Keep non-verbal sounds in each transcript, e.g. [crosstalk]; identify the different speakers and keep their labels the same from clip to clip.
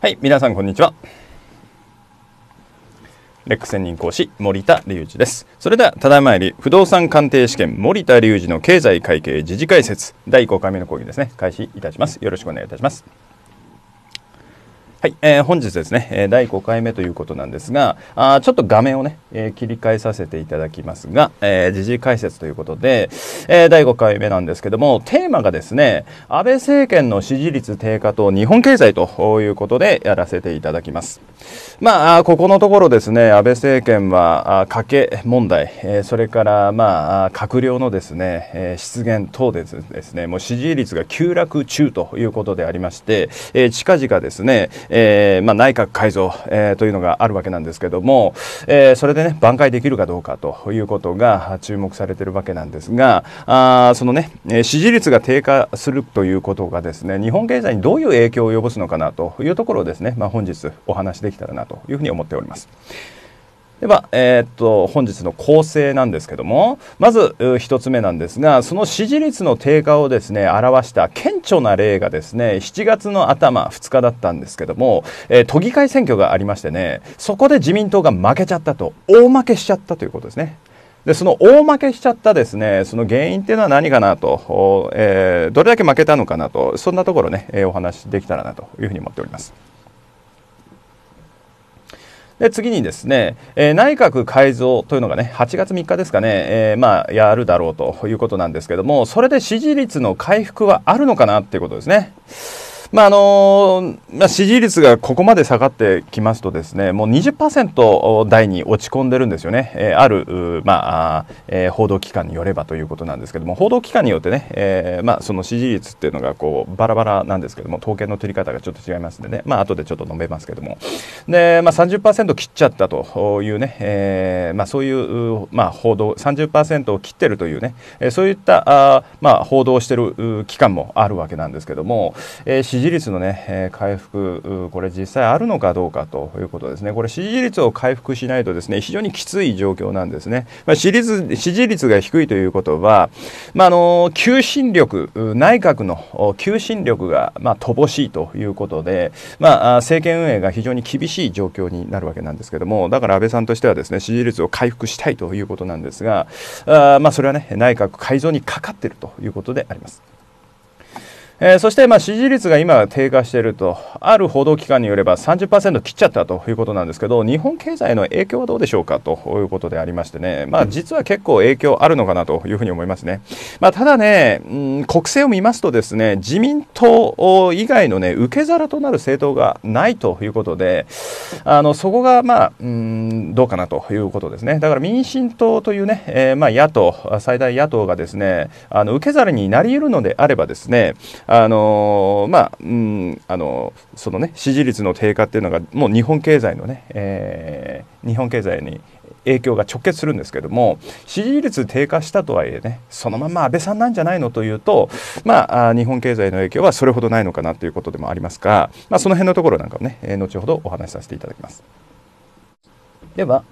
Speaker 1: はい、皆さんこんにちは。レック専任講師森田隆二です。それではただいまより不動産鑑定試験森田隆二の経済会計時事解説第5回目の講義ですね開始いたします。よろしくお願いいたします。はい、えー、本日ですね、第5回目ということなんですが、あちょっと画面をね、えー、切り替えさせていただきますが、えー、時事解説ということで、えー、第5回目なんですけども、テーマがですね、安倍政権の支持率低下と日本経済ということでやらせていただきます。まあ、ここのところですね、安倍政権は、家計問題、えー、それから、まあ、閣僚のですね、えー、失言等でですね、もう支持率が急落中ということでありまして、えー、近々ですね、えーまあ、内閣改造、えー、というのがあるわけなんですけども、えー、それでね挽回できるかどうかということが注目されているわけなんですがあそのね支持率が低下するということがですね日本経済にどういう影響を及ぼすのかなというところをですね、まあ、本日お話できたらなというふうに思っております。では、えー、っと本日の構成なんですけどもまず1つ目なんですがその支持率の低下をですね表した顕著な例がですね7月の頭2日だったんですけども、えー、都議会選挙がありましてねそこで自民党が負けちゃったと大負けしちゃったということですね。でその大負けしちゃったですねその原因っていうのは何かなと、えー、どれだけ負けたのかなとそんなところね、えお話できたらなというふうに思っております。で次にですね、えー、内閣改造というのがね8月3日ですかね、えー、まあやるだろうということなんですけどもそれで支持率の回復はあるのかなっていうことですね。まああのまあ、支持率がここまで下がってきますとですねもう20%台に落ち込んでるんですよね、えー、ある、まあえー、報道機関によればということなんですけども報道機関によってね、えーまあ、その支持率っていうのがこうバラバラなんですけども統計の取り方がちょっと違いますんでね、まあ後でちょっと述べますけども。で、まあ30%、切っちゃったというね、えーまあ、そういう、まあ、報道30%を切ってるというね、そういったあ、まあ、報道をしてる機関もあるわけなんですけども、えー支支持率のね、え回復、これ実際あるのかどうかということですね。これ支持率を回復しないとですね、非常にきつい状況なんですね。まあ、支持率支持率が低いということは、まあ、あの、求心力、内閣の求心力が、まあ、乏しいということで、まあ、政権運営が非常に厳しい状況になるわけなんですけども、だから安倍さんとしてはですね、支持率を回復したいということなんですが、あまあ、それはね、内閣改造にかかっているということであります。えー、そしてまあ支持率が今低下していると。ある報道機関によれば30%切っちゃったということなんですけど日本経済の影響はどうでしょうかということでありましてね、まあ、実は結構影響あるのかなというふうに思いますね、まあ、ただね、うん、国政を見ますとですね自民党以外のね受け皿となる政党がないということであのそこがまあ、うん、どうかなということですね。だから民進党というね、えー、まあ野党最大野党がですねあの受け皿になり得るのであればですねあのまあ、うん、あのそのね支持率の低下っていうのがもう日本経済のね、えー、日本経済に影響が直結するんですけども支持率低下したとはいえねそのまま安倍さんなんじゃないのというとまあ日本経済の影響はそれほどないのかなということでもありますが、まあ、その辺のところなんかをね、え、後ほどお話しさせていただきます。では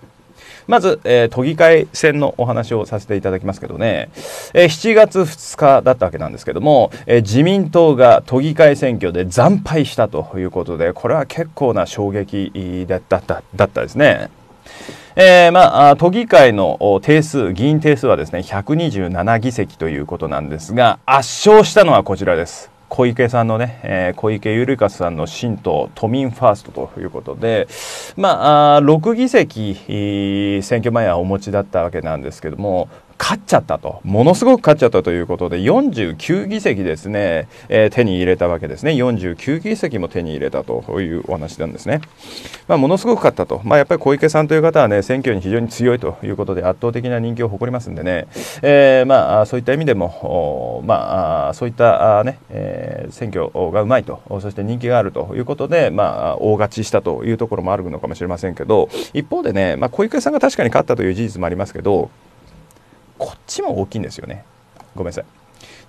Speaker 1: まず、えー、都議会選のお話をさせていただきますけどね、えー、7月2日だったわけなんですけども、えー、自民党が都議会選挙で惨敗したということで、これは結構な衝撃だっただったですね。えー、まあ、都議会の定数、議員定数はですね、127議席ということなんですが、圧勝したのはこちらです。小池さんのね、えー、小池百合香さんの新党都民ファーストということで、まあ、6議席選挙前はお持ちだったわけなんですけども勝っちゃったと。ものすごく勝っちゃったということで49議席ですね、えー、手に入れたわけですね。49議席も手に入れたというお話なんですね、まあ、ものすごく勝ったと、まあ、やっぱり小池さんという方はね選挙に非常に強いということで圧倒的な人気を誇りますんでね、えー、まあそういった意味でもまあそういったね、えー、選挙がうまいと。そして人気があるということでまあ大勝ちしたというところもあるのかもしれませんけど一方でね、まあ、小池さんが確かに勝ったという事実もありますけどこっちも大きいんですよね。ごめんなさい。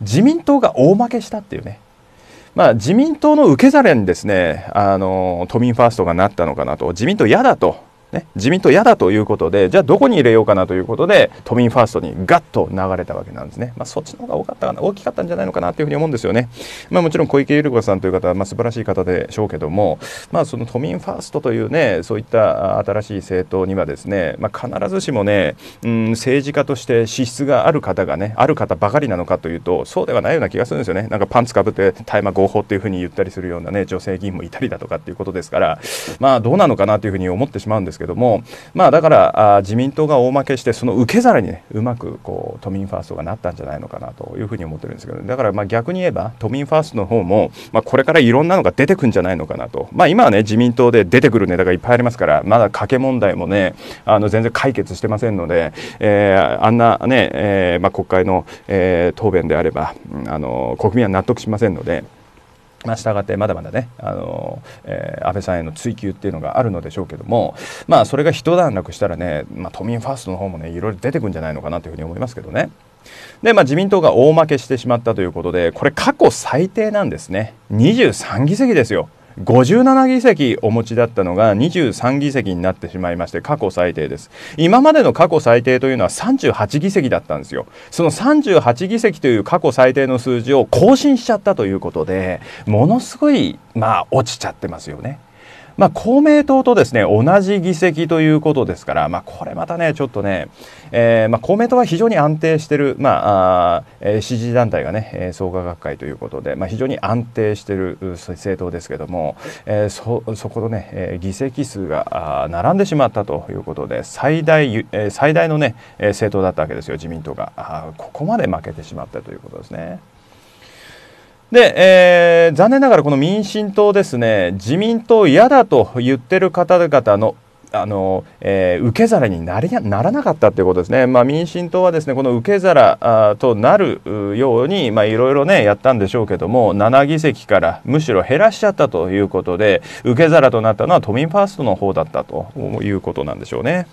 Speaker 1: 自民党が大負けしたっていうね。まあ、自民党の受け皿にですね。あの都民ファーストがなったのかなと。自民党嫌だと。ね、自民党嫌だということで、じゃあどこに入れようかなということで、都民ファーストにガッと流れたわけなんですね。まあ、そっちの方が多かったかな、大きかったんじゃないのかなというふうに思うんですよね。まあ、もちろん小池百合子さんという方は、まあ、素晴らしい方でしょうけども、まあ、その都民ファーストというね、そういった新しい政党にはですね、まあ、必ずしもね、うん、政治家として資質がある方がね、ある方ばかりなのかというと、そうではないような気がするんですよね。なんかパンツかぶって大麻合法っていうふうに言ったりするようなね、女性議員もいたりだとかっていうことですから、まあ、どうなのかなというふうに思ってしまうんですけどども、まあ、だからあ自民党が大負けしてその受け皿に、ね、うまくこう都民ファーストがなったんじゃないのかなというふうに思ってるんですけど、だからまあ逆に言えば都民ファーストの方も、まあ、これからいろんなのが出てくるんじゃないのかなと、まあ、今はね自民党で出てくるネタがいっぱいありますからまだ賭け問題もねあの全然解決してませんので、えー、あんなね、えーまあ、国会の、えー、答弁であれば、あの国民は納得しませんので。まあ、従ってまだまだねあの、えー、安倍さんへの追及っていうのがあるのでしょうけども、まあ、それが一段落したらね、まあ、都民ファーストの方もねいろいろ出てくるんじゃないのかなというふうに思いますけどね。で、まあ、自民党が大負けしてしまったということでこれ過去最低なんですね23議席ですよ。57議席お持ちだったのが23議席になってしまいまして過去最低です。今までの過去最低というのは38議席だったんですよ。その38議席という過去最低の数字を更新しちゃったということでものすごいまあ落ちちゃってますよね。まあ、公明党とですね同じ議席ということですから、まあ、これまたねちょっとね、えーまあ、公明党は非常に安定している、まああ、支持団体がね創価学会ということで、まあ、非常に安定している政党ですけども、えー、そそこのね、えー、議席数が並んでしまったということで最大、えー、最大のね政党だったわけですよ自民党があここまで負けてしまったということですね。で、えー、残念ながらこの民進党ですね自民党嫌だと言ってる方々のあのえー、受け皿になりならなかったということですね、まあ、民進党はですねこの受け皿となるようにいろいろねやったんでしょうけども7議席からむしろ減らしちゃったということで受け皿となったのは都民ファーストの方だったということなんでしょうね。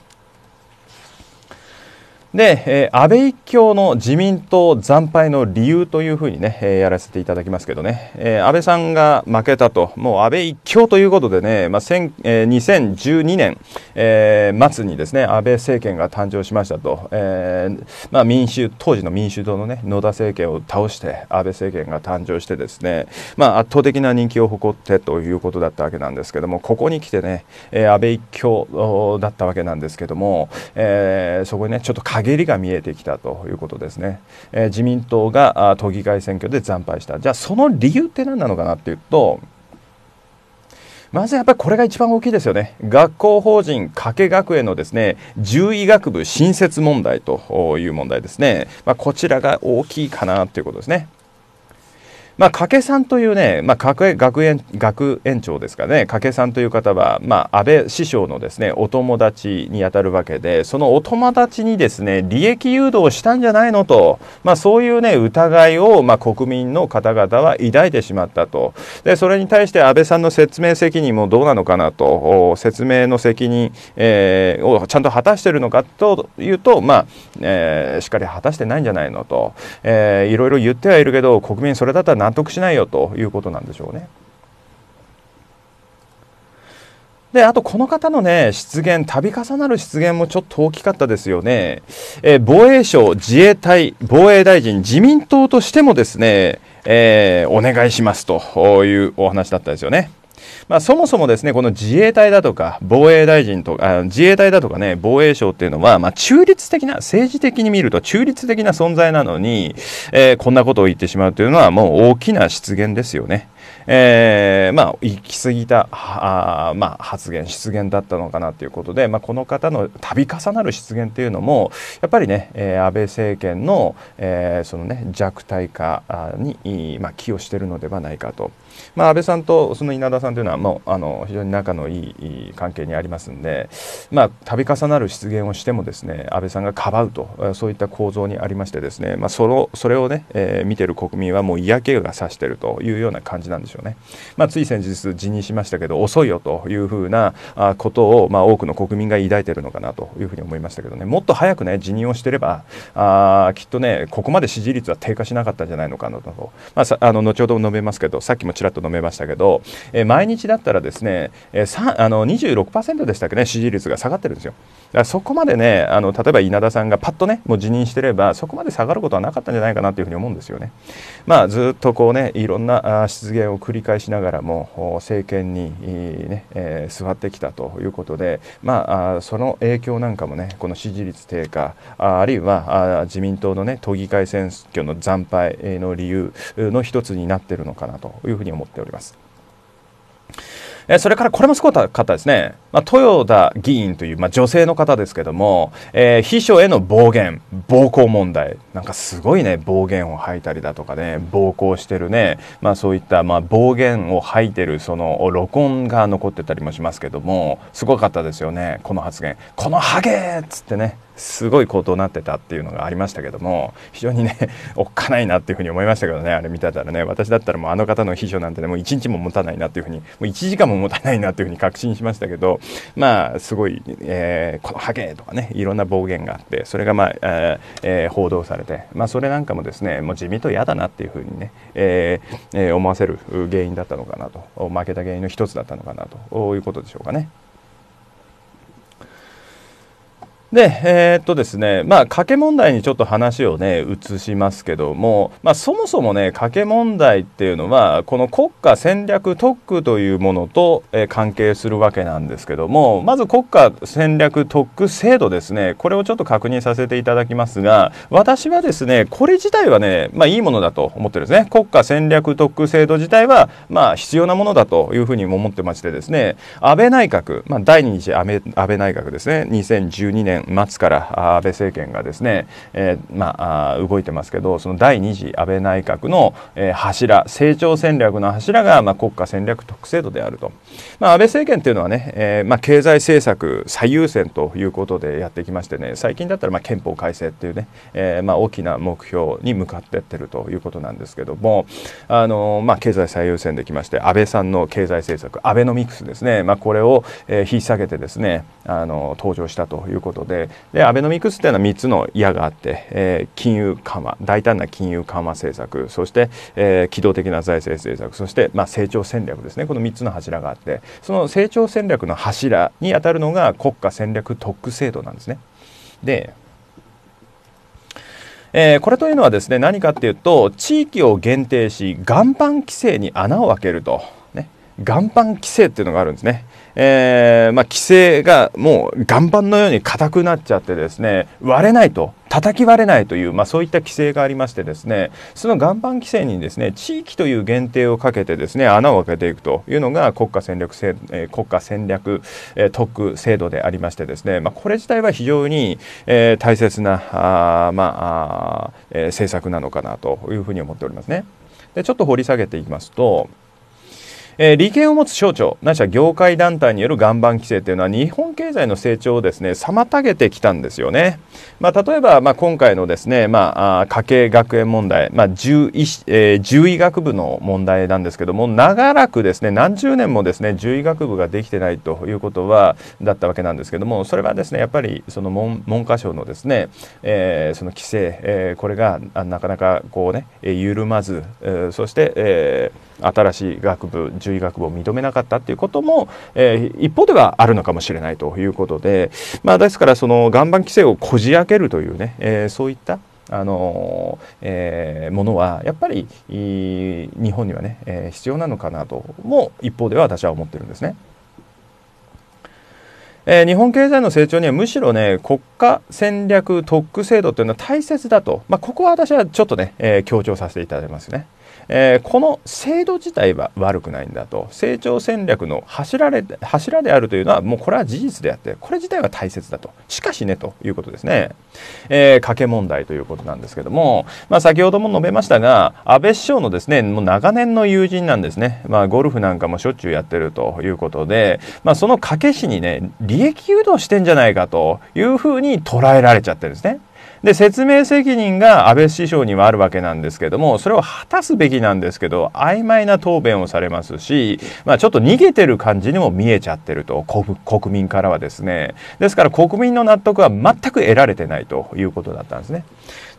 Speaker 1: で、えー、安倍一強の自民党惨敗の理由というふうにね、えー、やらせていただきますけどね、えー、安倍さんが負けたと、もう安倍一強ということでね、まあえー、2012年、えー、末にですね、安倍政権が誕生しましたと、えーまあ、民主、当時の民主党のね、野田政権を倒して、安倍政権が誕生してですね、まあ、圧倒的な人気を誇ってということだったわけなんですけども、ここに来てね、えー、安倍一強だったわけなんですけども、えー、そこにね、ちょっと陰りが見えてきたということですね、えー、自民党が都議会選挙で惨敗したじゃあその理由って何なのかなっていうとまずやっぱりこれが一番大きいですよね。学校法人加計学園のですね、獣医学部新設問題という問題ですね。まあ、こちらが大きいかなということですね。まあ、加計さんというね、まあ、学園学園長ですかね、加計さんという方は、まあ、安倍師匠のですね、お友達にあたるわけで、そのお友達にですね、利益誘導したんじゃないのと、まあ、そういうね、疑いを、まあ、国民の方々は抱いてしまったと。で、それに対して安倍さんの説明責任もどうなのかなと、説明の責任、えー、をちゃんと果たしているのかというと、まあ、えー、しっかり果たしてないんじゃないのと、えー、いろいろ言ってはいるけど、国民それだったら納得しないよということなんでしょうね。で、あとこの方のね、出現、度重なる失言もちょっと大きかったですよね。えー、防衛省、自衛隊、防衛大臣、自民党としてもですね、えー、お願いしますというお話だったですよね。まあ、そもそもですねこの自衛隊だとか防衛大臣とか自衛隊だとかね防衛省っていうのは、まあ、中立的な政治的に見ると中立的な存在なのに、えー、こんなことを言ってしまうというのはもう大きな失言ですよね。えー、まあ、行き過ぎたあ、まあ、発言、失言だったのかなということで、まあ、この方の度重なる失言というのもやっぱりね、えー、安倍政権の,、えーそのね、弱体化に、まあ、寄与しているのではないかと。まあ、安倍さんとその稲田さんというのはもうあの非常に仲のいい関係にありますんで、まあ、度重なる失言をしてもですね安倍さんがかばうとそういった構造にありましてですね、まあ、そのそれをね、えー、見てる国民はもう嫌気がさしているというような感じなんでしょうね。まあ、つい先日辞任しましたけど遅いよというふうなことを、まあ、多くの国民が抱いているのかなというふうに思いましたけどねもっと早くね辞任をしてればあきっとねここまで支持率は低下しなかったんじゃないのかなと、まあ、あの後ほど述べますけどさっきもちらっと述べましたけど、えー、毎日だったらですね、えー、あの26%でしたっけね支持率が下がってるんですよ。だからそこまでねあの例えば稲田さんがパッとねもう辞任してればそこまで下がることはなかったんじゃないかなというふうに思うんですよね。まあずっとこうねいろんな失言を繰り返しながらも政権にね、えー、座ってきたということでまあその影響なんかもねこの支持率低下あるいは自民党のね都議会選挙の惨敗の理由の一つになってるのかなというふうに思っております。それからこれもすごかったですね、まあ、豊田議員という、まあ、女性の方ですけども、えー、秘書への暴言暴行問題なんかすごいね暴言を吐いたりだとかね暴行してるね、まあ、そういった、ま、暴言を吐いてるその録音が残ってたりもしますけどもすごかったですよねこの発言「このハゲ!」っつってねすごいことになってたっていうのがありましたけども非常にね [laughs] おっかないなっていうふうに思いましたけどねあれ見てたらね私だったらもうあの方の秘書なんてねもう1日も持たないなっていうふうにもう1時間も持たないなっていうふうに確信しましたけどまあすごい、えー、このハゲとかねいろんな暴言があってそれがまあ、ええー、報道されてまあそれなんかもですねもう地味と嫌だなっていうふうにね、えーえー、思わせる原因だったのかなと負けた原因の一つだったのかなということでしょうかね。で、えー、っとですね、まあ、賭け問題にちょっと話をね、移しますけども、まあ、そもそもね、賭け問題っていうのは、この国家戦略特区というものと、えー、関係するわけなんですけども、まず国家戦略特区制度ですね、これをちょっと確認させていただきますが、私はですね、これ自体はね、まあ、いいものだと思ってるんですね。国家戦略特区制度自体は、まあ、必要なものだというふうにも思ってましてですね、安倍内閣、まあ、第二次安倍安倍内閣ですね、2012年末から安倍政権がですね、えー、まあ、動いてますけどその第2次安倍内閣の、えー、柱成長戦略の柱が、まあ、国家戦略特制度であると、まあ、安倍政権っていうのはね、えーまあ、経済政策最優先ということでやってきましてね最近だったらまあ憲法改正っていうね、えーまあ、大きな目標に向かってってるということなんですけどもあの、まあ、経済最優先できまして安倍さんの経済政策アベノミクスですね、まあ、これを、えー、引っ提げてですねあの登場したということででアベノミクスというのは3つの矢があって、えー、金融緩和大胆な金融緩和政策そして、えー、機動的な財政政策そして、まあ、成長戦略ですねこの3つの柱があってその成長戦略の柱にあたるのが国家戦略特区制度なんですね。でえー、これというのはですね何かっていうと地域を限定し岩盤規制に穴を開けると、岩盤規制っていうのがあるんですね。えー、まあ、規制がもう岩盤のように硬くなっちゃってですね割れないと叩き割れないという、まあ、そういった規制がありましてですねその岩盤規制にですね地域という限定をかけてですね穴を開けていくというのが国家戦略制、えー、国家戦略、えー、特区制度でありましてですね、まあ、これ自体は非常に、えー、大切なあ、まああ、えー、政策なのかなというふうに思っておりますね。でちょっと掘り下げていきますとえー、利権を持つ省庁ないしは業界団体による岩盤規制というのは日本経済の成長をですね妨げてきたんですよね。まあ、例えば、まあ、今回のですね、まあ、家計学園問題、まあ獣医えー、獣医学部の問題なんですけども長らくですね何十年もですね獣医学部ができてないということはだったわけなんですけどもそれはですねやっぱりその文文科省のですね、えー、その規制、えー、これがなかなかこうね緩まず、えー、そして、えー新しい学部獣医学部を認めなかったっていうことも、えー、一方ではあるのかもしれないということで、まあ、ですからその岩盤規制をこじ開けるというね、えー、そういったあのえー、ものはやっぱり日本にはね、えー、必要なのかなとも一方では私は思ってるんですね。えー、日本経済の成長にはむしろね国家戦略特区制度というのは大切だと、まあ、ここは私はちょっとね、えー、強調させていただきますね。えー、この制度自体は悪くないんだと。成長戦略の柱で柱であるというのはもうこれは事実であってこれ自体は大切だと。しかしねということですね、えー、賭け問題ということなんですけども、まあ、先ほども述べましたが安倍首相のですねもう長年の友人なんですね、まあ、ゴルフなんかもしょっちゅうやってるということで、まあ、その賭け師にね利利益誘導してんじゃないかというふうに捉えられちゃってるんですね。で説明責任が安倍首相にはあるわけなんですけどもそれを果たすべきなんですけど曖昧な答弁をされますし、まあ、ちょっと逃げてる感じにも見えちゃってると国民からはですねですから国民の納得は全く得られてないということだったんですね。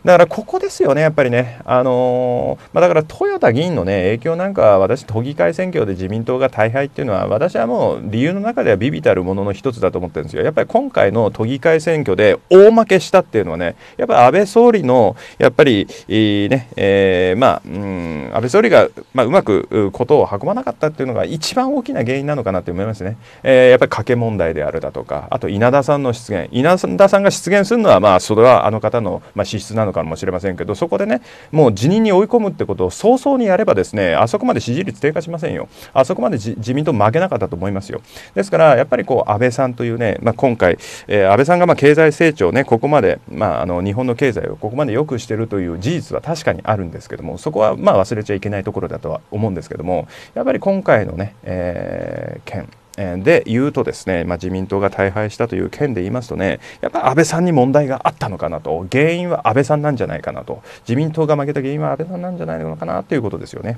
Speaker 1: だからここですよね、やっぱりね、あのー、まあ、だから豊田議員の、ね、影響なんかは、私、都議会選挙で自民党が大敗っていうのは、私はもう理由の中ではビビたるものの一つだと思ってるんですよ、やっぱり今回の都議会選挙で大負けしたっていうのはね、やっぱり安倍総理の、やっぱり、ねえー、まあ、うん、安倍総理が、まあ、うまくことを運ばなかったっていうのが一番大きな原因なのかなと思いますね、えー、やっぱり賭け問題であるだとか、あと稲田さんの出現、稲田さんが出現するのは、まあ、それはあの方の、まあ、資質なのかもしれませんけど、そこでねもう辞任に追い込むってことを早々にやればですねあそこまで支持率低下しませんよ。あそこまで自民党負けなかったと思いますよ。ですからやっぱりこう安倍さんというね、まあ、今回、えー、安倍さんがま経済成長ねここまで、まあ、あの日本の経済をここまで良くしてるという事実は確かにあるんですけどもそこはまあ忘れちゃいけないところだとは思うんですけどもやっぱり今回のね、えー、件で言うとですね、まあ、自民党が大敗したという件で言いますとねやっぱ安倍さんに問題があったのかなと。原因は安倍さんなんじゃないかなと。自民党が負けた原因は安倍さんなんじゃないのかなということですよね。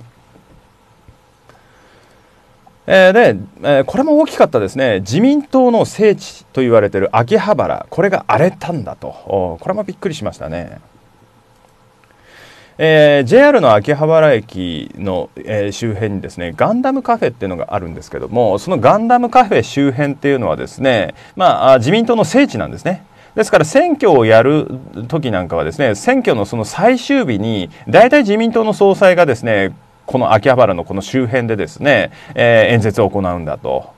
Speaker 1: え、で、え、これも大きかったですね。自民党の聖地と言われている秋葉原。これが荒れたんだと。これもびっくりしましたね。えー、JR の秋葉原駅の、えー、周辺にですねガンダムカフェっていうのがあるんですけどもそのガンダムカフェ周辺っていうのはですね、まあ、自民党の聖地なんですね。ですから選挙をやる時なんかはですね選挙のその最終日に大体自民党の総裁がですねこの秋葉原のこの周辺でですね、えー、演説を行うんだと。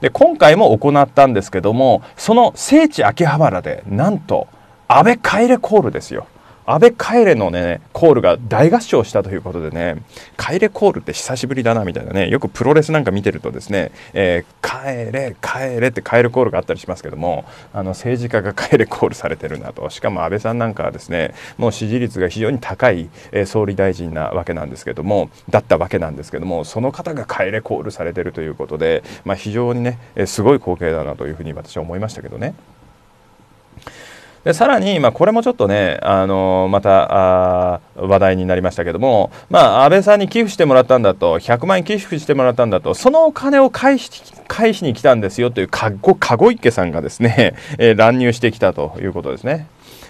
Speaker 1: で今回も行ったんですけどもその聖地秋葉原でなんと安倍帰れコールですよ。安倍帰れのね、コールが大合唱したということでね、帰れコールって久しぶりだなみたいなね、よくプロレスなんか見てるとですね、えー、帰れ、帰れって帰るコールがあったりしますけども、あの政治家が帰れコールされてるなと、しかも安倍さんなんかはですね、もう支持率が非常に高い、えー、総理大臣なわけなんですけども、だったわけなんですけども、その方が帰れコールされてるということで、まあ、非常にね、えー、すごい光景だなというふうに私は思いましたけどね。でさらに、まあ、これもちょっとね、あのまたあ話題になりましたけども、まあ、安倍さんに寄付してもらったんだと100万円寄付してもらったんだとそのお金を返し返しに来たんですよという籠池さんがですね、[laughs] 乱入してきたということですね。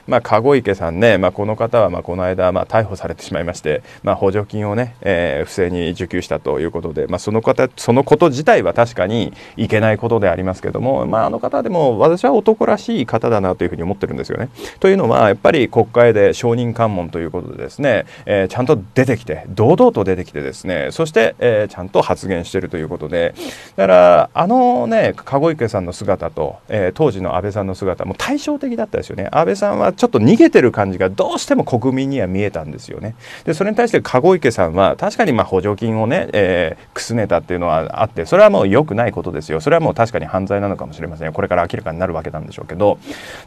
Speaker 1: まあ、籠池さんね、まあ、この方はまあこの間まあ逮捕されてしまいまして、まあ、補助金をね、えー、不正に受給したということで、まあ、その方そのこと自体は確かにいけないことでありますけども、まあ、あの方でも私は男らしい方だなというふうに思ってるんですよね。というのはやっぱり国会で証人喚問ということでですね、えー、ちゃんと出てきて堂々と出てきてですねそして、えー、ちゃんと発言しているということでだからあのね籠池さんの姿と、えー、当時の安倍さんの姿も対照的だったですよね。安倍さんはちょっと逃げてる感じがどうしても国民には見えたんですよね。でそれに対して籠池さんは確かにま補助金をね、えー、くすねたっていうのはあってそれはもう良くないことですよ。それはもう確かに犯罪なのかもしれませんこれから明らかになるわけなんでしょうけど。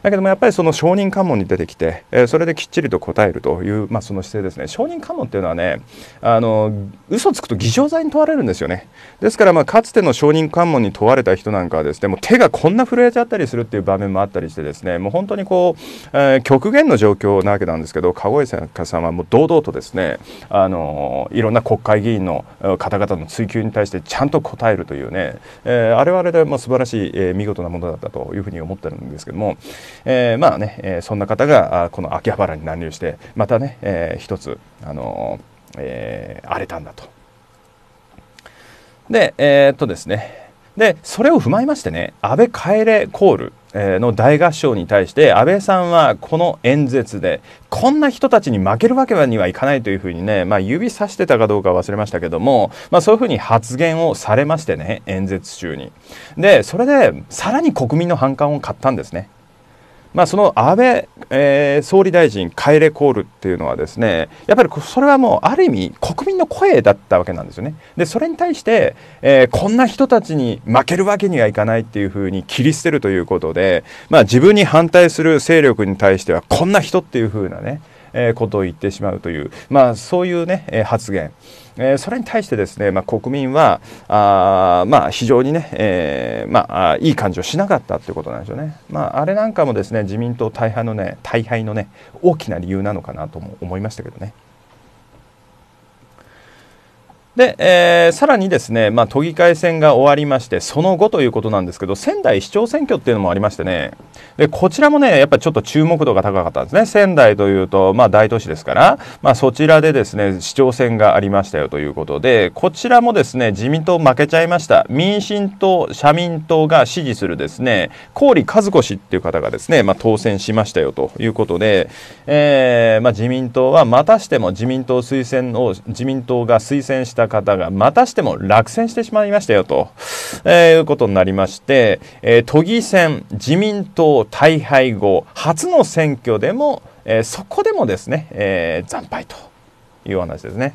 Speaker 1: だけどもやっぱりその証人喚問に出てきて、えー、それできっちりと答えるという、まあ、その姿勢ですね。証人喚問っていうのはねあの嘘つくと偽証罪に問われるんですよね。ですからまあかつての証人喚問に問われた人なんかはですねもう手がこんな震えちゃったりするっていう場面もあったりしてですねもう本当にこう、えー、極限の状況なわけなんですけど籠井坂さんはもう堂々とですねあのいろんな国会議員の方々の追及に対してちゃんと答えるというね、えー、あれはあれでも素晴らしい、えー、見事なものだったというふうに思ってるんですけども、えー、まあね、えー、そんな方がこの秋葉原に乱入してまたね、えー、一つあの、えー、荒れたんだと。でえー、っとですねでそれを踏まえましてね安倍帰れコールの大合唱に対して安倍さんはこの演説でこんな人たちに負けるわけにはいかないというふうにね、まあ、指さしてたかどうか忘れましたけども、まあ、そういうふうに発言をされましてね演説中に。でそれでさらに国民の反感を買ったんですね。まあ、その安倍、えー、総理大臣帰れコールっていうのはですねやっぱりそれはもうある意味国民の声だったわけなんですよね。でそれに対して、えー、こんな人たちに負けるわけにはいかないっていうふうに切り捨てるということで、まあ、自分に反対する勢力に対してはこんな人っていうふうなね、えー、ことを言ってしまうという、まあ、そういうね、え発言。えー、それに対してですね、まあ、国民はあ、まあ、非常にね、えー、まあ、いい感じをしなかったということなんですよね。まあ、あれなんかもですね自民党大敗のね大敗のね大きな理由なのかなとも思いましたけどね。で、えー、さらにですね、まあ、都議会選が終わりまして、その後ということなんですけど、仙台市長選挙っていうのもありましてね、で、こちらもね、やっぱりちょっと注目度が高かったんですね。仙台というと、まあ、大都市ですから、まあ、そちらでですね、市長選がありましたよということで、こちらもですね、自民党負けちゃいました。民進党、社民党が支持するですね、郡和子氏っていう方がですね、まあ、当選しましたよということで、えー、まあ、自民党はまたしても自民党推薦を、自民党が推薦した方がまたしても落選してしまいましたよと、えー、いうことになりまして、えー、都議選自民党大敗後初の選挙でも、えー、そこでもですね、えー、惨敗という話ですね。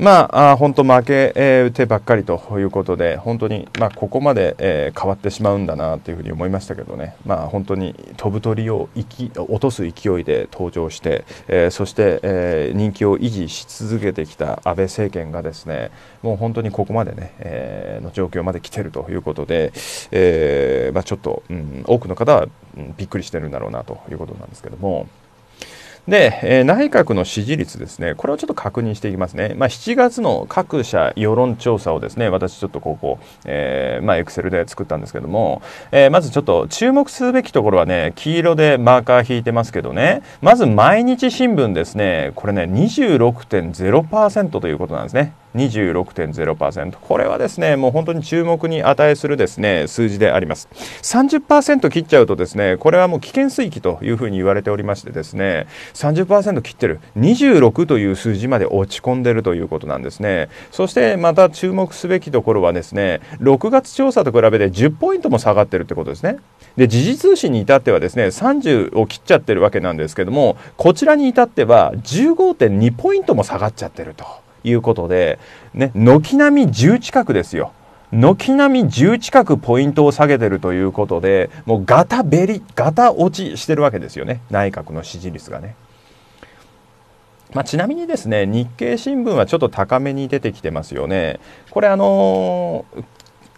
Speaker 1: まあ、本当負け、えー、てばっかりということで、本当に、まあ、ここまで、えー、変わってしまうんだなというふうに思いましたけどね、まあ、本当に飛ぶ鳥を落とす勢いで登場して、えー、そして、えー、人気を維持し続けてきた安倍政権がですね、もう本当にここまでね、えー、の状況まで来てるということで、えーまあ、ちょっと、うん、多くの方は、うん、びっくりしてるんだろうなということなんですけども。で、えー、内閣の支持率ですね、これをちょっと確認していきますね。まあ、7月の各社世論調査をですね、私ちょっとここ、えー、まあ、エクセルで作ったんですけども、えー、まずちょっと注目すべきところはね、黄色でマーカー引いてますけどね、まず毎日新聞ですね、これね、26.0%ということなんですね。26.0%これはですねもう本当に注目に値するですね数字であります。30%切っちゃうとですねこれはもう危険水域というふうに言われておりましてですね30%切ってる。26という数字まで落ち込んでるということなんですね。そしてまた注目すべきところはですね6月調査と比べて10ポイントも下がってるってことですね。で時事通信に至ってはですね30を切っちゃってるわけなんですけどもこちらに至っては15.2ポイントも下がっちゃってると。いうことで、ね、軒並み10近くですよ。軒並み10近くポイントを下げてるということで、もうガタベリ、ガタ落ちしてるわけですよね。内閣の支持率がね。まあ、ちなみにですね、日経新聞はちょっと高めに出てきてますよね。これあのー、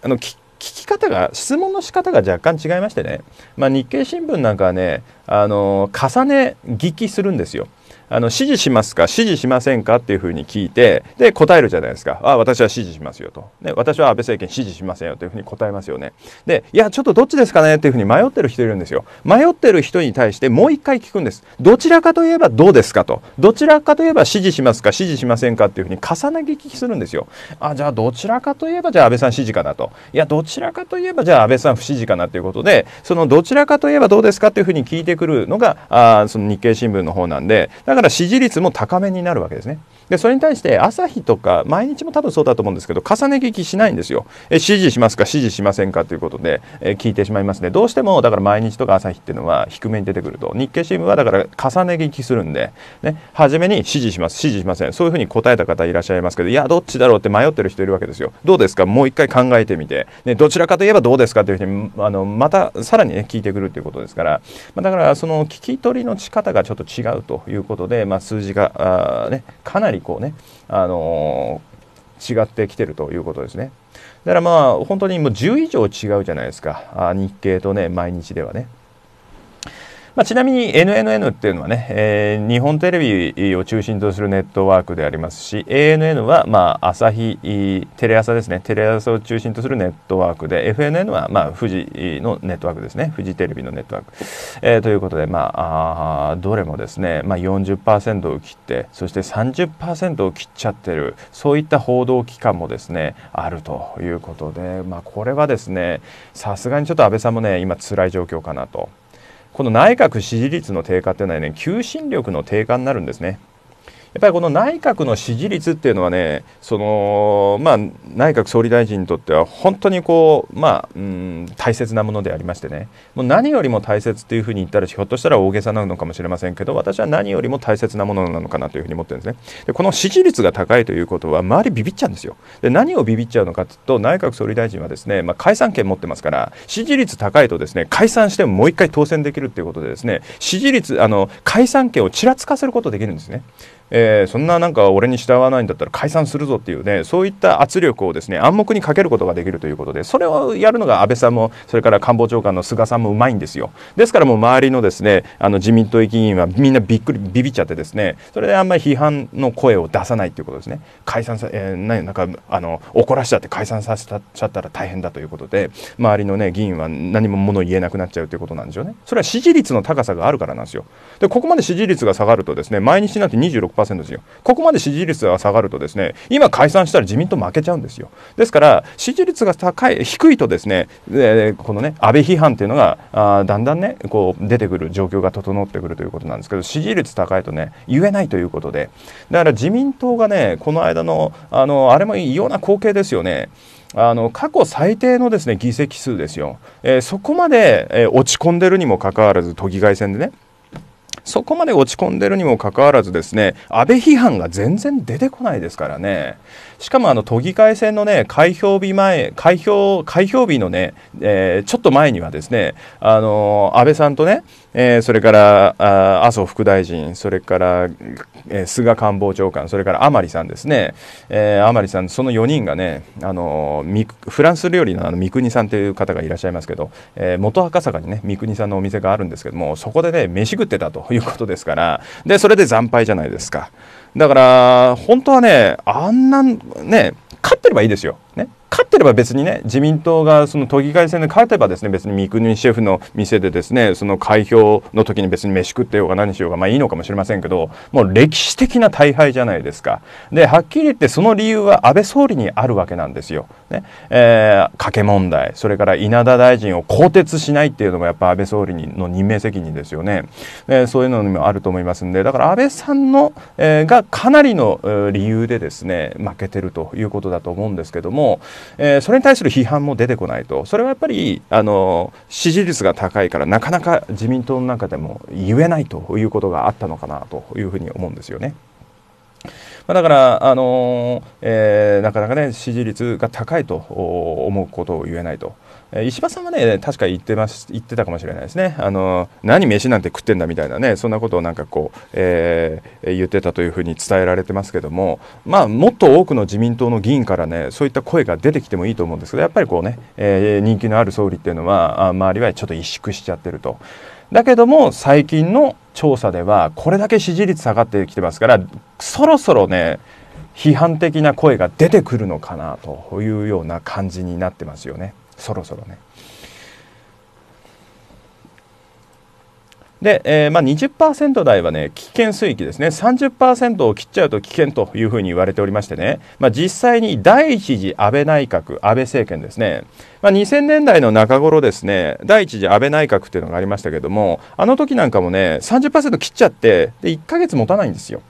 Speaker 1: あの聞き方が質問の仕方が若干違いましてね、まあ、日経新聞なんかはね、あのー、重ね聞きするんですよ。あの支持しますか？支持しませんか？っていうふうに聞いてで答えるじゃないですか。あ私は支持しますよと、ね、私は安倍政権支持しませんよというふうに答えますよね。でいやちょっとどっちですかね？っていうふうに迷ってる人いるんですよ。迷ってる人に対してもう一回聞くんです。どちらかといえばどうですかと。どちらかといえば支持しますか？支持しませんか？っていうふうに重ね聞きするんですよ。あじゃあどちらかといえばじゃあ安倍さん支持かなと。いやどちらかといえばじゃあ安倍さん不支持かなということでそのどちらかといえばどうですか？っていうふうに聞いてくるのがあその日経新聞の方なんで。だから支持率も高めになるわけですね。でそれに対して朝日とか毎日も多分そうだと思うんですけど重ね聞きしないんですよ。え支持しますか？支持しませんか？ということで、え聞いてしまいますね。どうしてもだから毎日とか朝日っていうのは低めに出てくると。日経新聞はだから重ね聞きするんで、ね、初めに支持します。支持しません。そういうふうに答えた方いらっしゃいますけどいやどっちだろうって迷ってる人いるわけですよ。どうですか？もう一回考えてみて、ね、どちらかといえばどうですか？というふうにあのまたさらにね聞いてくるということですから、まあ、だからその聞き取りの仕方がちょっと違うということで、まあ、数字があ、ね、かなりこうね、あのー、違ってきてるということですね。だからまあ本当にもう10以上違うじゃないですかあ日経とね毎日ではね。まあ、ちなみに NNN っていうのはね、えー、日本テレビを中心とするネットワークでありますし ANN はまあ朝日テレ朝ですね。テレ朝を中心とするネットワークで FNN はまあ富士のネットワークですね。富士テレビのネットワーク、えー、ということでまああどれもですね、まあ、40%を切ってそして30%を切っちゃってるそういった報道機関もですねあるということで、まあ、これはですねさすがにちょっと安倍さんもね今辛い状況かなと。この内閣支持率の低下っていうのはね求心力の低下になるんですね。やっぱりこの内閣の支持率っていうのはねその、まあ、内閣総理大臣にとっては本当にこう、まあ、うん大切なものでありましてね。もう何よりも大切っていうふうに言ったらひょっとしたら大げさなのかもしれませんけど私は何よりも大切なものなのかなというふうに思ってるんですね。でこの支持率が高いということは周りビビっちゃうんですよ。で何をビビっちゃうのかというと内閣総理大臣はですね、まあ、解散権持ってますから支持率高いとですね解散してももう一回当選できるということでですね支持率あの解散権をちらつかせることできるんですね。えー、そんななんか俺に従わないんだったら解散するぞっていうねそういった圧力をですね暗黙にかけることができるということでそれをやるのが安倍さんもそれから官房長官の菅さんもうまいんですよ。ですからもう周りのですねあの自民党議員はみんなびっくりビビっちゃってですねそれであんまり批判の声を出さないということですね。解散さ、えー、なんかあの怒らしちゃって解散させちゃったら大変だということで周りのね議員は何も物言えなくなっちゃうということなんですよね。それは支持率の高さがあるからなんですよ。でここまで支持率が下がるとですね毎日なんて26%ですよ。ここまで支持率が下がるとですね今解散したら自民党負けちゃうんですよ。ですから支持率が高い低いとですね、えー、このね安倍批判っていうのがあだんだんねこう出てくる状況が整ってくるということなんですけど支持率高いとね言えないということで。だから自民党がねこの間のあのあれも異様な光景ですよね。あの過去最低のですね議席数ですよ、えー、そこまで、えー、落ち込んでるにもかかわらず都議会選でねそこまで落ち込んでるにもかかわらずですね安倍批判が全然出てこないですからね。しかもあの都議会選のね開票日前開票開票日のね、えー、ちょっと前にはですねあの安倍さんとね、えー、それからあ麻生副大臣それから、えー、菅官房長官それから甘利さんですね、えー、甘利さんその4人がねあのフランス料理のあの三國さんという方がいらっしゃいますけど、えー、元赤坂にね三國さんのお店があるんですけどもそこでね飯食ってたということですからでそれで惨敗じゃないですか。だから、本当はね、あんな、ね、勝ってればいいですよ。ね。勝ってれば別にね自民党がその都議会選で勝てばですね別に三國シェフの店でですねその開票の時に別に飯食ってようが何しようがまあいいのかもしれませんけどもう歴史的な大敗じゃないですか。ではっきり言ってその理由は安倍総理にあるわけなんですよ。ね。えー、賭け問題それから稲田大臣を更迭しないっていうのもやっぱ安倍総理の任命責任ですよね、えー、そういうのにもあると思いますんでだから安倍さんの、えー、がかなりの理由でですね負けてるということだと思うんですけども、えー、それに対する批判も出てこないとそれはやっぱりあの支持率が高いからなかなか自民党の中でも言えないということがあったのかなというふうに思うんですよね。まあ、だから、あのえー、なかなかね支持率が高いと思うことを言えないと。石破さんはね確か言ってます言ってたかもしれないですねあの何飯なんて食ってんだみたいなねそんなことをなんかこう、えー、言ってたというふうに伝えられてますけどもまあもっと多くの自民党の議員からねそういった声が出てきてもいいと思うんですけどやっぱりこうね、えー、人気のある総理っていうのは周りはちょっと萎縮しちゃってると。だけども最近の調査ではこれだけ支持率下がってきてますからそろそろね批判的な声が出てくるのかなというような感じになってますよねそろそろね。で、えー、まあ20%台はね危険水域ですね30%を切っちゃうと危険というふうに言われておりましてね、まあ、実際に第一次安倍内閣安倍政権ですね、まあ、2000年代の中頃ですね第一次安倍内閣っていうのがありましたけどもあの時なんかもね30%切っちゃってで1ヶ月持たないんですよ。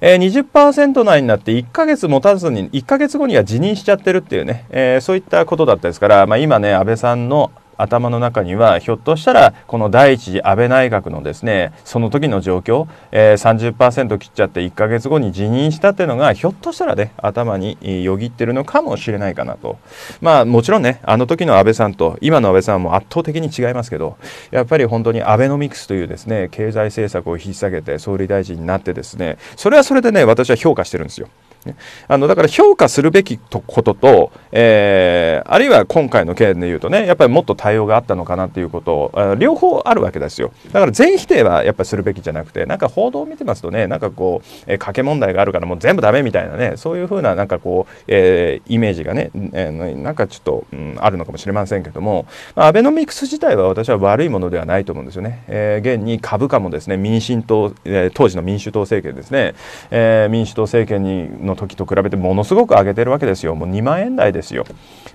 Speaker 1: えー、20%内になって1ヶ月持たずに1ヶ月後には辞任しちゃってるっていうね、えー、そういったことだったですから、まあ、今ね安倍さんの頭の中にはひょっとしたらこの第一次安倍内閣のですねその時の状況、えー、30%切っちゃって1ヶ月後に辞任したっていうのがひょっとしたらね頭によぎってるのかもしれないかなとまあもちろんねあの時の安倍さんと今の安倍さんも圧倒的に違いますけどやっぱり本当にアベノミクスというですね経済政策を引っ提げて総理大臣になってですねそれはそれでね私は評価してるんですよ。あのだから評価するべきことと、えー、あるいは今回の件で言うとねやっぱりもっと対応があったのかなっていうことを両方あるわけですよ。だから全否定はやっぱりするべきじゃなくてなんか報道を見てますとねなんかこう、えー、賭け問題があるからもう全部ダメみたいなねそういうふうななんかこう、えー、イメージがね、えー、なんかちょっと、うん、あるのかもしれませんけども、まあ、アベノミクス自体は私は悪いものではないと思うんですよね、えー、現に株価もですね民進党、えー、当時の民主党政権ですね、えー、民主党政権にの時と比べてものすごく上げてるわけですよ。もう2万円台ですよ。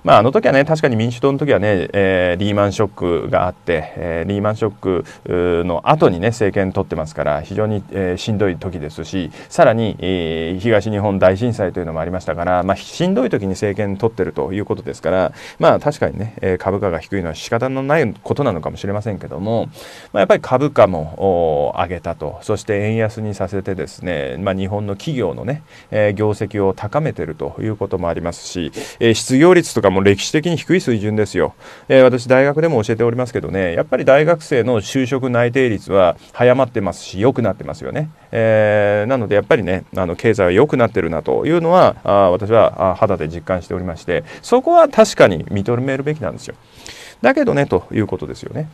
Speaker 1: まああの時はね確かに民主党の時はね、えー、リーマンショックがあって、えー、リーマンショックの後にね政権取ってますから非常に、えー、しんどい時ですしさらに、えー、東日本大震災というのもありましたから、まあ、しんどい時に政権取ってるということですからまあ確かにね株価が低いのは仕方のないことなのかもしれませんけども、まあ、やっぱり株価も上げたと。そして円安にさせてですね、まあ、日本の企業のね、えー、業績を高めているということもありますし、えー、失業率とかももう歴史的に低い水準ですよ、えー、私大学でも教えておりますけどねやっぱり大学生の就職内定率は早まってますし良くなってますよね、えー、なのでやっぱりねあの経済は良くなってるなというのはあ私は肌で実感しておりましてそこは確かに認めるべきなんですよ。だけどねということですよね。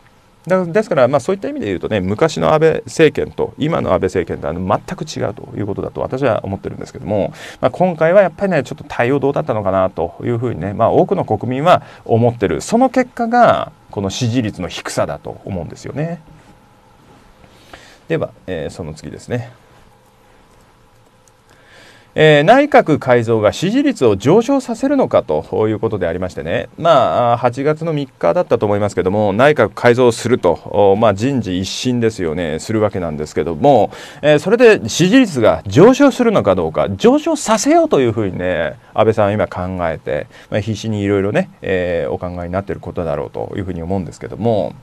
Speaker 1: だですから、まあ、そういった意味で言うとね昔の安倍政権と今の安倍政権とは全く違うということだと私は思ってるんですけども、まあ、今回はやっぱりねちょっと対応どうだったのかなというふうにね、まあ、多くの国民は思ってるその結果がこの支持率の低さだと思うんですよね。では、えー、その次ですね。えー、内閣改造が支持率を上昇させるのかということでありましてね、まあ、8月の3日だったと思いますけども、内閣改造すると、まあ、人事一新ですよね、するわけなんですけども、えー、それで支持率が上昇するのかどうか、上昇させようというふうにね、安倍さんは今考えて、まあ、必死にいろいろね、えー、お考えになっていることだろうというふうに思うんですけども、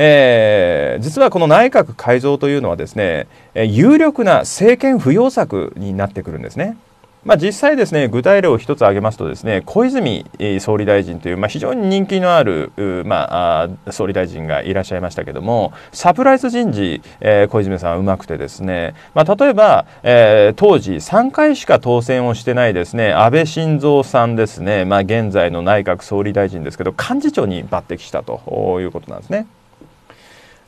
Speaker 1: えー、実はこの内閣改造というのはですね、有力な政権浮揚策になってくるんですね。まあ、実際ですね具体例を一つ挙げますとですね小泉総理大臣という、まあ、非常に人気のある、まあ、総理大臣がいらっしゃいましたけどもサプライズ人事、えー、小泉さんはうまくてですね、まあ、例えば、えー、当時3回しか当選をしてないですね安倍晋三さんですね、まあ、現在の内閣総理大臣ですけど幹事長に抜擢したということなんですね。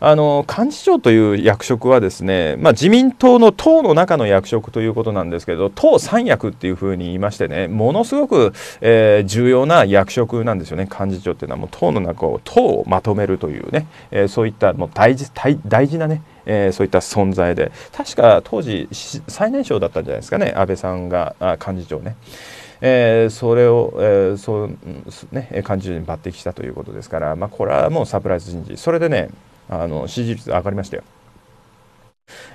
Speaker 1: あの幹事長という役職はですね、まあ、自民党の党の中の役職ということなんですけど党三役っていうふうに言いましてねものすごく、えー、重要な役職なんですよね幹事長っていうのは。もう党の中を党をまとめるというね、えー、そういったもう大事大事なねえー、そういった存在で。確か当時最年少だったんじゃないですかね安倍さんが幹事長ね。えー、それを、えーそうね、幹事長に抜擢したということですから、まあ、これはもうサプライズ人事。それでねあの支持率上がりましたよ。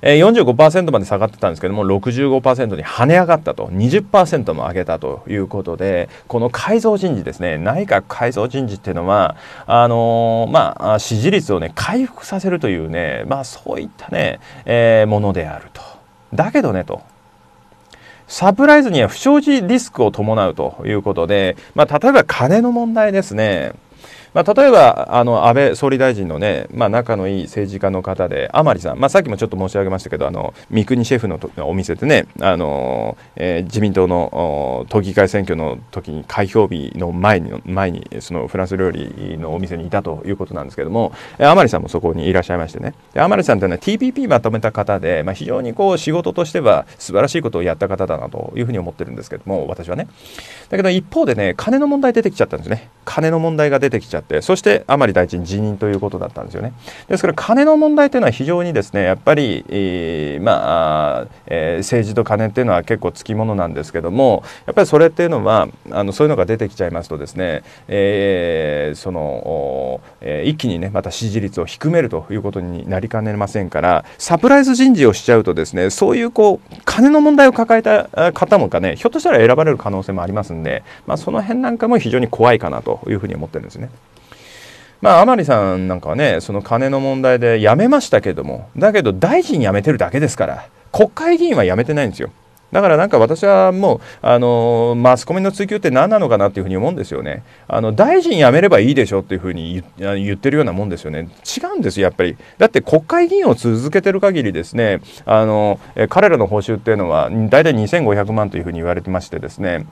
Speaker 1: え、45%まで下がってたんですけども65%に跳ね上がったと20%も上げたということでこの改造人事ですね内閣改造人事っていうのはあのー、まあ支持率をね回復させるというねまあそういったね、えー、ものであるとだけどねとサプライズには不祥事リスクを伴うということで、まあ、例えば金の問題ですね。まあ、例えばあの安倍総理大臣のね、まあ、仲のいい政治家の方で甘利さん、まあ、さっきもちょっと申し上げましたけどあの三國シェフのお店でねあの、えー、自民党の都議会選挙の時に開票日の前に前にそのフランス料理のお店にいたということなんですけども甘利さんもそこにいらっしゃいましてね。甘利さんというのは TPP まとめた方で、まあ、非常にこう仕事としては素晴らしいことをやった方だなというふうに思ってるんですけども私はね。だけど一方でね金の問題出てきちゃったんですね。金の問題が出てきちゃってそして甘利大臣辞任ということだったんですよねですから金の問題というのは非常にですねやっぱり、えー、まあ、えー、政治と金っていうのは結構つきものなんですけどもやっぱりそれっていうのはあのそういうのが出てきちゃいますとですね、えー、その、えー、一気にねまた支持率を低めるということになりかねませんからサプライズ人事をしちゃうとですねそういうこう金の問題を抱えた方もかねひょっとしたら選ばれる可能性もありますんで、まあ、その辺なんかも非常に怖いかなというふうに思ってるんですね。まあ、甘利さんなんかはね、その金の問題で辞めましたけども、だけど大臣辞めてるだけですから、国会議員は辞めてないんですよ。だからなんか私はもう、あのマスコミの追及って何なのかなっていうふうに思うんですよね。あの大臣辞めればいいでしょっていうふうに言ってるようなもんですよね。違うんですよ、やっぱり。だって国会議員を続けてる限りですね、あの彼らの報酬っていうのは大体2500万というふうに言われてましてですね、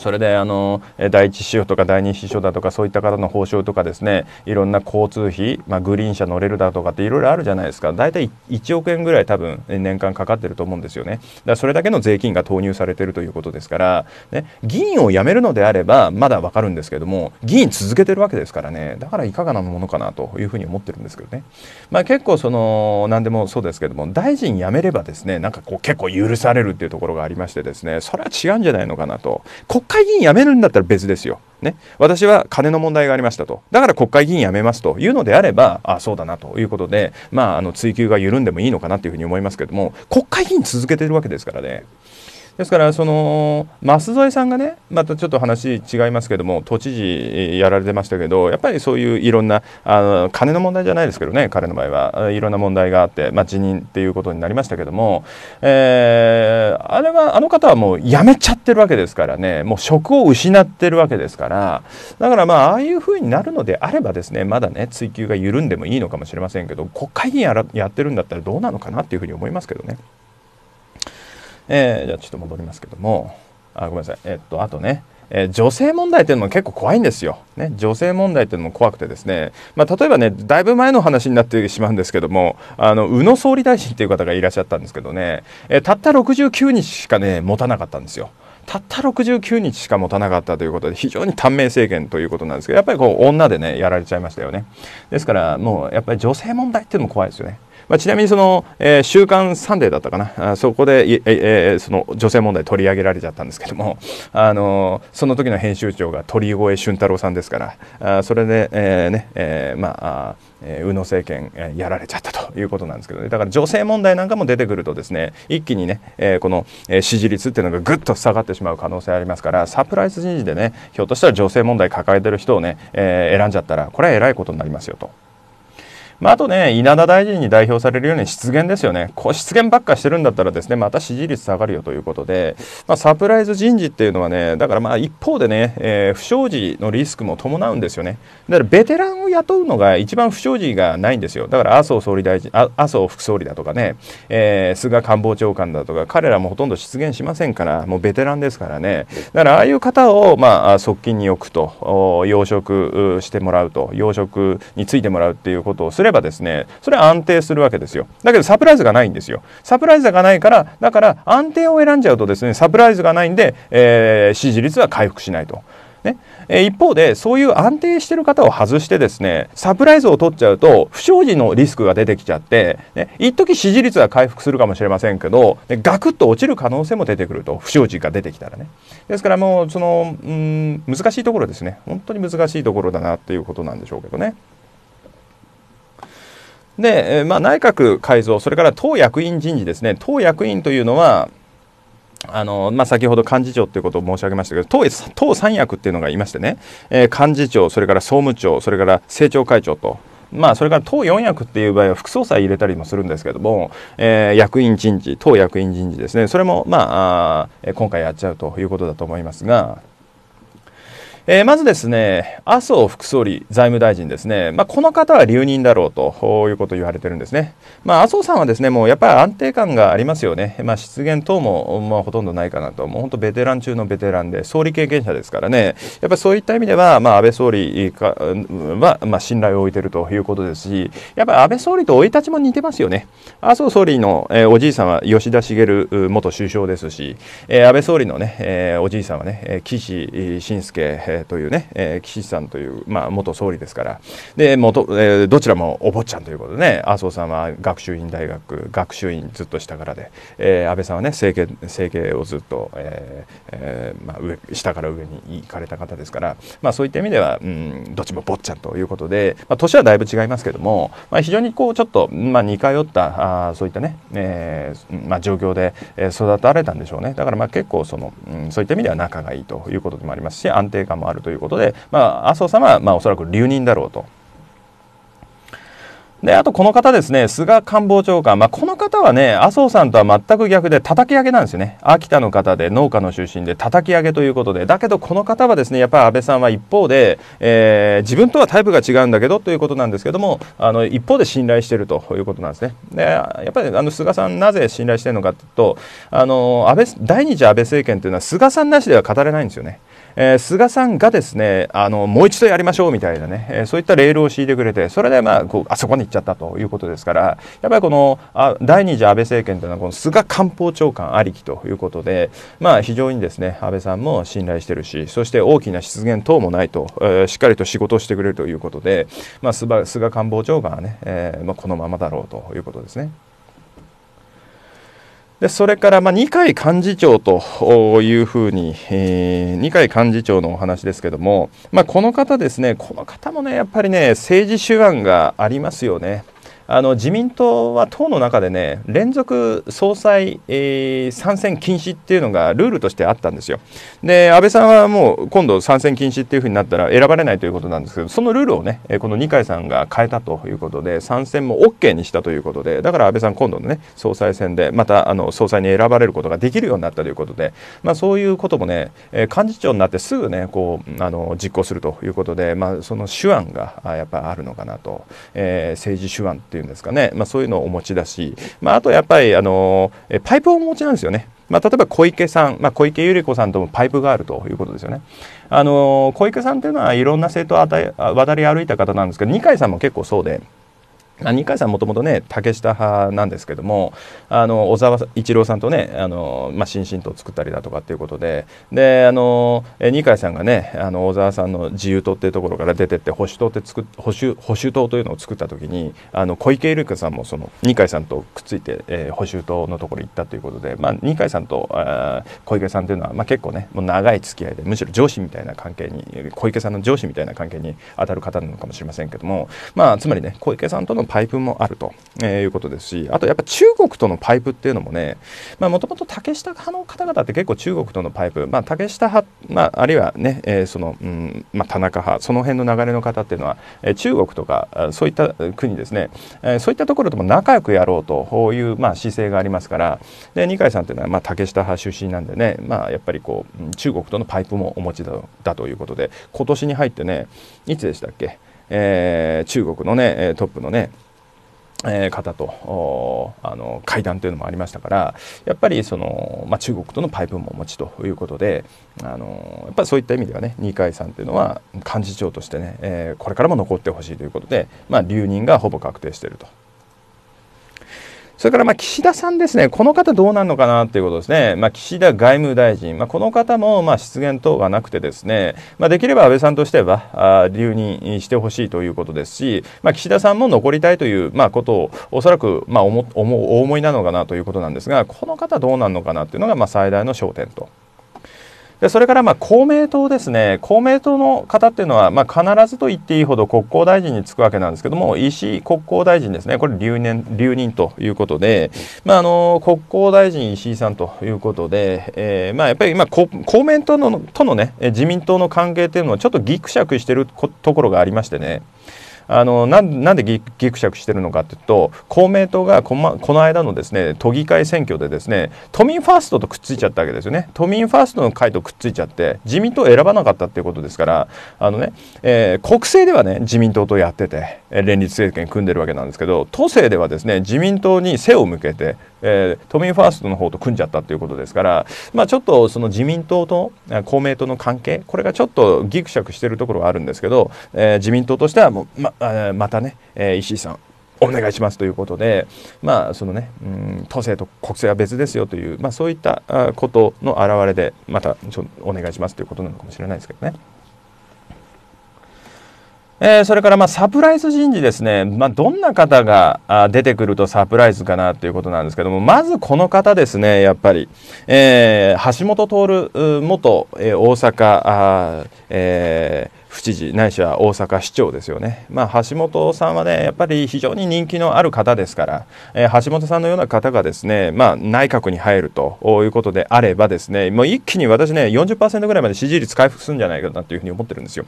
Speaker 1: それであの第一秘書とか第二秘書だとかそういった方の報酬とかですねいろんな交通費、まあ、グリーン車乗れるだとかっていろいろあるじゃないですか。大体1億円ぐらい多分年間かかってると思うんですよね。だからそれだけの税金が投入されてるということですから、ね、議員を辞めるのであればまだわかるんですけども議員続けてるわけですからね。だからいかがなものかなというふうに思ってるんですけどね、まあ、結構その何でもそうですけども大臣辞めればですねなんかこう結構許されるっていうところがありましてですねそれは違うんじゃないのかなと。国会議員辞めるんだったら別ですよ。ね、私は金の問題がありましたと。だから国会議員辞めますというのであれば、あそうだなということで、まあ、あの追及が緩んでもいいのかなというふうに思いますけれども、国会議員続けてるわけですからね。ですからその舛添さんがねまたちょっと話違いますけども都知事やられてましたけどやっぱりそういういろんなあの金の問題じゃないですけどね彼の場合はいろんな問題があって、まあ、辞任っていうことになりましたけども、えー、あれはあの方はもう辞めちゃってるわけですからねもう職を失ってるわけですからだからまあああいうふうになるのであればですねまだね追及が緩んでもいいのかもしれませんけど国会議員やらやってるんだったらどうなのかなっていうふうに思いますけどね。えー、じゃあちょっと戻りますけども。あごめんなさい。えっとあとね。えー、女性問題っていうのも結構怖いんですよ。ね、女性問題っていうのも怖くてですね、まあ、例えばねだいぶ前の話になってしまうんですけどもあの宇野総理大臣っていう方がいらっしゃったんですけどね、えー、たった69日しかね持たなかったんですよ。たった69日しか持たなかったということで非常に短命政権ということなんですけどやっぱりこう女でねやられちゃいましたよね。ですからもうやっぱり女性問題っていうのも怖いですよね。まあ、ちなみにその、えー、週刊サンデーだったかな？あそこで、ええ、その女性問題取り上げられちゃったんですけども、あのー、その時の編集長が鳥越俊太郎さんですからあそれで、えーねえー、まあえー、宇野政権、えー、やられちゃったということなんですけどねだから女性問題なんかも出てくるとですね一気にね、えー、この、えー、支持率っていうのがぐっと下がってしまう可能性ありますからサプライズ人事でねひょっとしたら女性問題抱えてる人をね、えー、選んじゃったらこれはえらいことになりますよと。まあ、あとね、稲田大臣に代表されるように失言ですよね。こう失言ばっかしてるんだったらですね、また支持率下がるよということで、まあ、サプライズ人事っていうのはね、だからまあ一方でね、えー、不祥事のリスクも伴うんですよね。だからベテランを雇うのが一番不祥事がないんですよ。だから麻生総理大臣、麻生副総理だとかね、えー、菅官房長官だとか、彼らもほとんど失言しませんから、もうベテランですからね。だからああいう方をまあ側近に置くと、養殖してもらうと、養殖についてもらうっていうことをすれればですね、それは安定するわけですよ。だけどサプライズがないんですよ。サプライズがないからだから安定を選んじゃうとですねサプライズがないんで、えー、支持率は回復しないと。ね。え一方でそういう安定してる方を外してですねサプライズを取っちゃうと不祥事のリスクが出てきちゃって、ね、一時支持率は回復するかもしれませんけどガクッと落ちる可能性も出てくると不祥事が出てきたらね。ですからもうそのうん難しいところですね。本当に難しいところだなっていうことなんでしょうけどね。で、まあ、内閣改造、それから党役員人事ですね、党役員というのは、あのまあ、先ほど幹事長ということを申し上げましたけど党党三役っていうのがいましてね、えー、幹事長、それから総務長、それから政調会長と。まあ、それから党四役っていう場合は副総裁入れたりもするんですけども、えー、役員人事、党役員人事ですね、それも、まあ、あ今回やっちゃうということだと思いますが、えー、まずですね麻生副総理財務大臣ですね、まあ、この方は留任だろうということを言われてるんですね、まあ、麻生さんはですねもうやっぱり安定感がありますよね、まあ、失言等も、まあ、ほとんどないかなと。もう本当ベテラン中のベテランで総理経験者ですからね。やっぱりそういった意味では、まあ、安倍総理は、まあ、信頼を置いてるということですしやっぱり安倍総理と生い立ちも似てますよね。麻生総理の、えー、おじいさんは吉田茂元首相ですし、えー、安倍総理のね、えー、おじいさんはね岸信介というね、えー、岸さんという、まあ、元総理ですから。で元、えー、どちらもお坊ちゃんということでね麻生さんは学習院大学学習院ずっと下からで、えー、安倍さんはね政経政経をずっと、えーえーまあ、上下から上に行かれた方ですから、まあ、そういった意味では、うん、どっちも坊ちゃんということで、まあ、年はだいぶ違いますけども、まあ、非常にこうちょっと、まあ、似通ったあそういったね、えーまあ、状況で育たれたんでしょうね。だからまあ結構その、うん、そういった意味では仲がいいということでもありますし安定感もあるということで、まあ、麻生さんは、まあ、おそらく留任だろうと。であとこの方ですね、菅官房長官、まあ、この方はね、麻生さんとは全く逆で、叩き上げなんですよね、秋田の方で、農家の出身で、叩き上げということで、だけどこの方はですね、やっぱり安倍さんは一方で、えー、自分とはタイプが違うんだけどということなんですけども、あの一方で信頼しているということなんですね。でやっぱりあの菅さん、なぜ信頼しているのかというと、あの安倍第二次安倍政権というのは、菅さんなしでは語れないんですよね。えー、菅さんがですねあのもう一度やりましょうみたいなね、えー、そういったレールを敷いてくれてそれで、まあ、こうあそこに行っちゃったということですからやっぱりこのあ第二次安倍政権というのはこの菅官房長官ありきということで、まあ、非常にですね安倍さんも信頼してるしそして大きな失言等もないと、えー、しっかりと仕事をしてくれるということで、まあ、菅官房長官はね、えーまあ、このままだろうということですね。でそれからまあ二階幹事長というふうに、えー、二階幹事長のお話ですけども、まあ、この方ですね、この方もね、やっぱりね、政治手腕がありますよね。あの自民党は党の中でね連続総裁、えー、参戦禁止っていうのがルールとしてあったんですよ。で安倍さんはもう今度参戦禁止っていうふうになったら選ばれないということなんですけどそのルールをねこの二階さんが変えたということで参戦も OK にしたということでだから安倍さん今度のね総裁選でまたあの総裁に選ばれることができるようになったということで、まあ、そういうこともね幹事長になってすぐねこうあの実行するということで、まあ、その手腕がやっぱあるのかなと、えー、政治手腕ってていうんですかね、まあ、そういうのをお持ちだし、まあ、あとやっぱりあのパイプをお持ちなんですよね。まあ、例えば小池さん、まあ、小池百合子さんともパイプがあるということですよね。あの小池さんというのはいろんな政党を渡り歩いた方なんですけど二階さんも結構そうで。あ二階さんもともとね竹下派なんですけどもあの小沢一郎さんとねあの、まあ、新進党を作ったりだとかっていうことでであの二階さんがねあの小沢さんの自由党っていうところから出てって保守党って作保守保守党というのを作った時にあの小池百合子さんもその二階さんとくっついて、えー、保守党のところに行ったということで、まあ、二階さんとあ小池さんというのは、まあ、結構ねもう長い付き合いでむしろ上司みたいな関係に小池さんの上司みたいな関係に当たる方なのかもしれませんけども、まあ、つまりね小池さんとのパイプもあると、えー、いうことですしあとやっぱ中国とのパイプっていうのもねもともと竹下派の方々って結構中国とのパイプ、まあ、竹下派、まあ、あるいはね、えー、その、うんまあ、田中派その辺の流れの方っていうのは、えー、中国とかそういった国ですね、えー、そういったところとも仲良くやろうという、まあ、姿勢がありますからで二階さんっていうのは、まあ、竹下派出身なんでね、まあ、やっぱりこう中国とのパイプもお持ちだだということで今年に入ってねいつでしたっけ、えー、中国のねトップのねえー、方とあの会談というのもありましたからやっぱりその、まあ、中国とのパイプもお持ちということであのやっぱりそういった意味ではね二階さんというのは幹事長としてね、えー、これからも残ってほしいということで、まあ、留任がほぼ確定していると。それからまあ岸田さんですね、この方どうなるのかなということですね、まあ、岸田外務大臣、まあ、この方もまあ失言等がなくて、ですね、まあ、できれば安倍さんとしては留任してほしいということですし、まあ、岸田さんも残りたいというまあことをおそらくまあ思お思いなのかなということなんですが、この方どうなるのかなというのがまあ最大の焦点と。でそれからまあ公明党ですね、公明党の方っていうのは、まあ、必ずと言っていいほど国交大臣に就くわけなんですけども、石井国交大臣ですね、これ留年、留任ということで、まあ、あの国交大臣石井さんということで、えーまあ、やっぱり今公明党のとの、ね、自民党の関係というのはちょっとぎくしゃくしているところがありましてね、あのなんなんでぎぎくしゃくしてるのかというと公明党がこ,、ま、この間のですね都議会選挙でですね都民ファーストとくっついちゃったわけですよね。都民ファーストの会とくっついちゃって自民党を選ばなかったっていうことですからあのね、えー、国政ではね自民党とやってて連立政権組んでるわけなんですけど都政ではですね自民党に背を向けてえー、都民ファーストの方と組んじゃったということですから、まあ、ちょっとその自民党と公明党の関係これがちょっとぎくしゃくしてるところがあるんですけど、えー、自民党としてはもうままたね、えー、石井さんお願いしますということで、まあそのね、うん、都政と国政は別ですよという、まあ、そういったことの表れでまたちょお願いしますということなのかもしれないですけどね。えー、それからまあサプライズ人事ですね、まあ、どんな方が出てくるとサプライズかなということなんですけどもまずこの方ですねやっぱり、えー、橋本徹元、えー、大阪あ、えー府知事ないしは大阪市長ですよね、まあ、橋本さんはねやっぱり非常に人気のある方ですから、えー、橋本さんのような方がですね、まあ、内閣に入るということであればですねもう一気に私ね40%ぐらいまで支持率回復するんじゃないかなというふうに思ってるんですよ。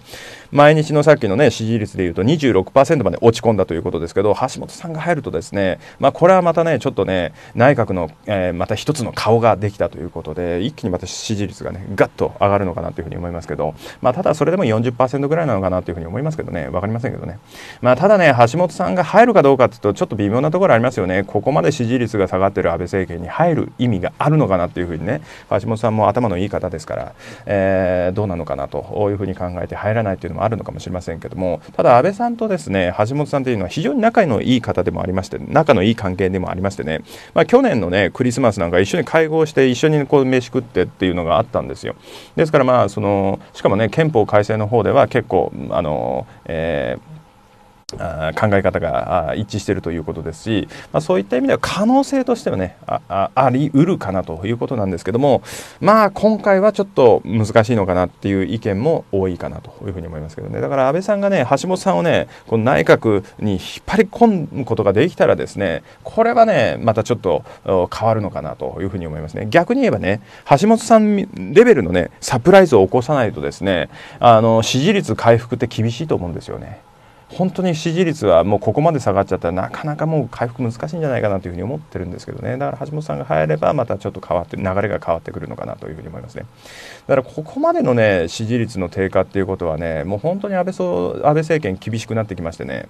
Speaker 1: 毎日のさっきのね支持率でいうと26%まで落ち込んだということですけど橋本さんが入るとですね、まあ、これはまたねちょっとね内閣の、えー、また一つの顔ができたということで一気にまた支持率がねガッと上がるのかなというふうに思いますけど、まあ、ただそれでも40%ぐらいなのかなというふうに思いますけどね。分かりませんけどね、まあ、ただね橋本さんが入るかどうかというとちょっと微妙なところありますよね。ここまで支持率が下がってる安倍政権に入る意味があるのかなというふうにね。橋本さんも頭のいい方ですから、えー、どうなのかなというふうに考えて入らないというのもあるのかもしれませんけども。ただ安倍さんとですね橋本さんというのは非常に仲のいい方でもありまして仲のいい関係でもありましてね、まあ、去年のねクリスマスなんか一緒に会合して一緒にこう飯食ってっていうのがあったんですよ。ですからまあそのしかもね憲法改正の方では結構あの、えー考え方が一致しているということですし、まあ、そういった意味では可能性としてはねあありうるかなということなんですけどもまあ今回はちょっと難しいのかなっていう意見も多いかなというふうに思いますけどねだから安倍さんがね橋本さんをねこの内閣に引っ張り込むことができたらですねこれはねまたちょっと変わるのかなというふうに思いますね逆に言えばね橋本さんレベルのねサプライズを起こさないとですねあの支持率回復って厳しいと思うんですよね。本当に支持率はもうここまで下がっちゃったらなかなかもう回復難しいんじゃないかなというふうに思ってるんですけどね。だから橋本さんが入ればまたちょっと変わって流れが変わってくるのかなというふうに思いますね。だからここまでのね支持率の低下っていうことはねもう本当に安倍安倍政権厳しくなってきましてね。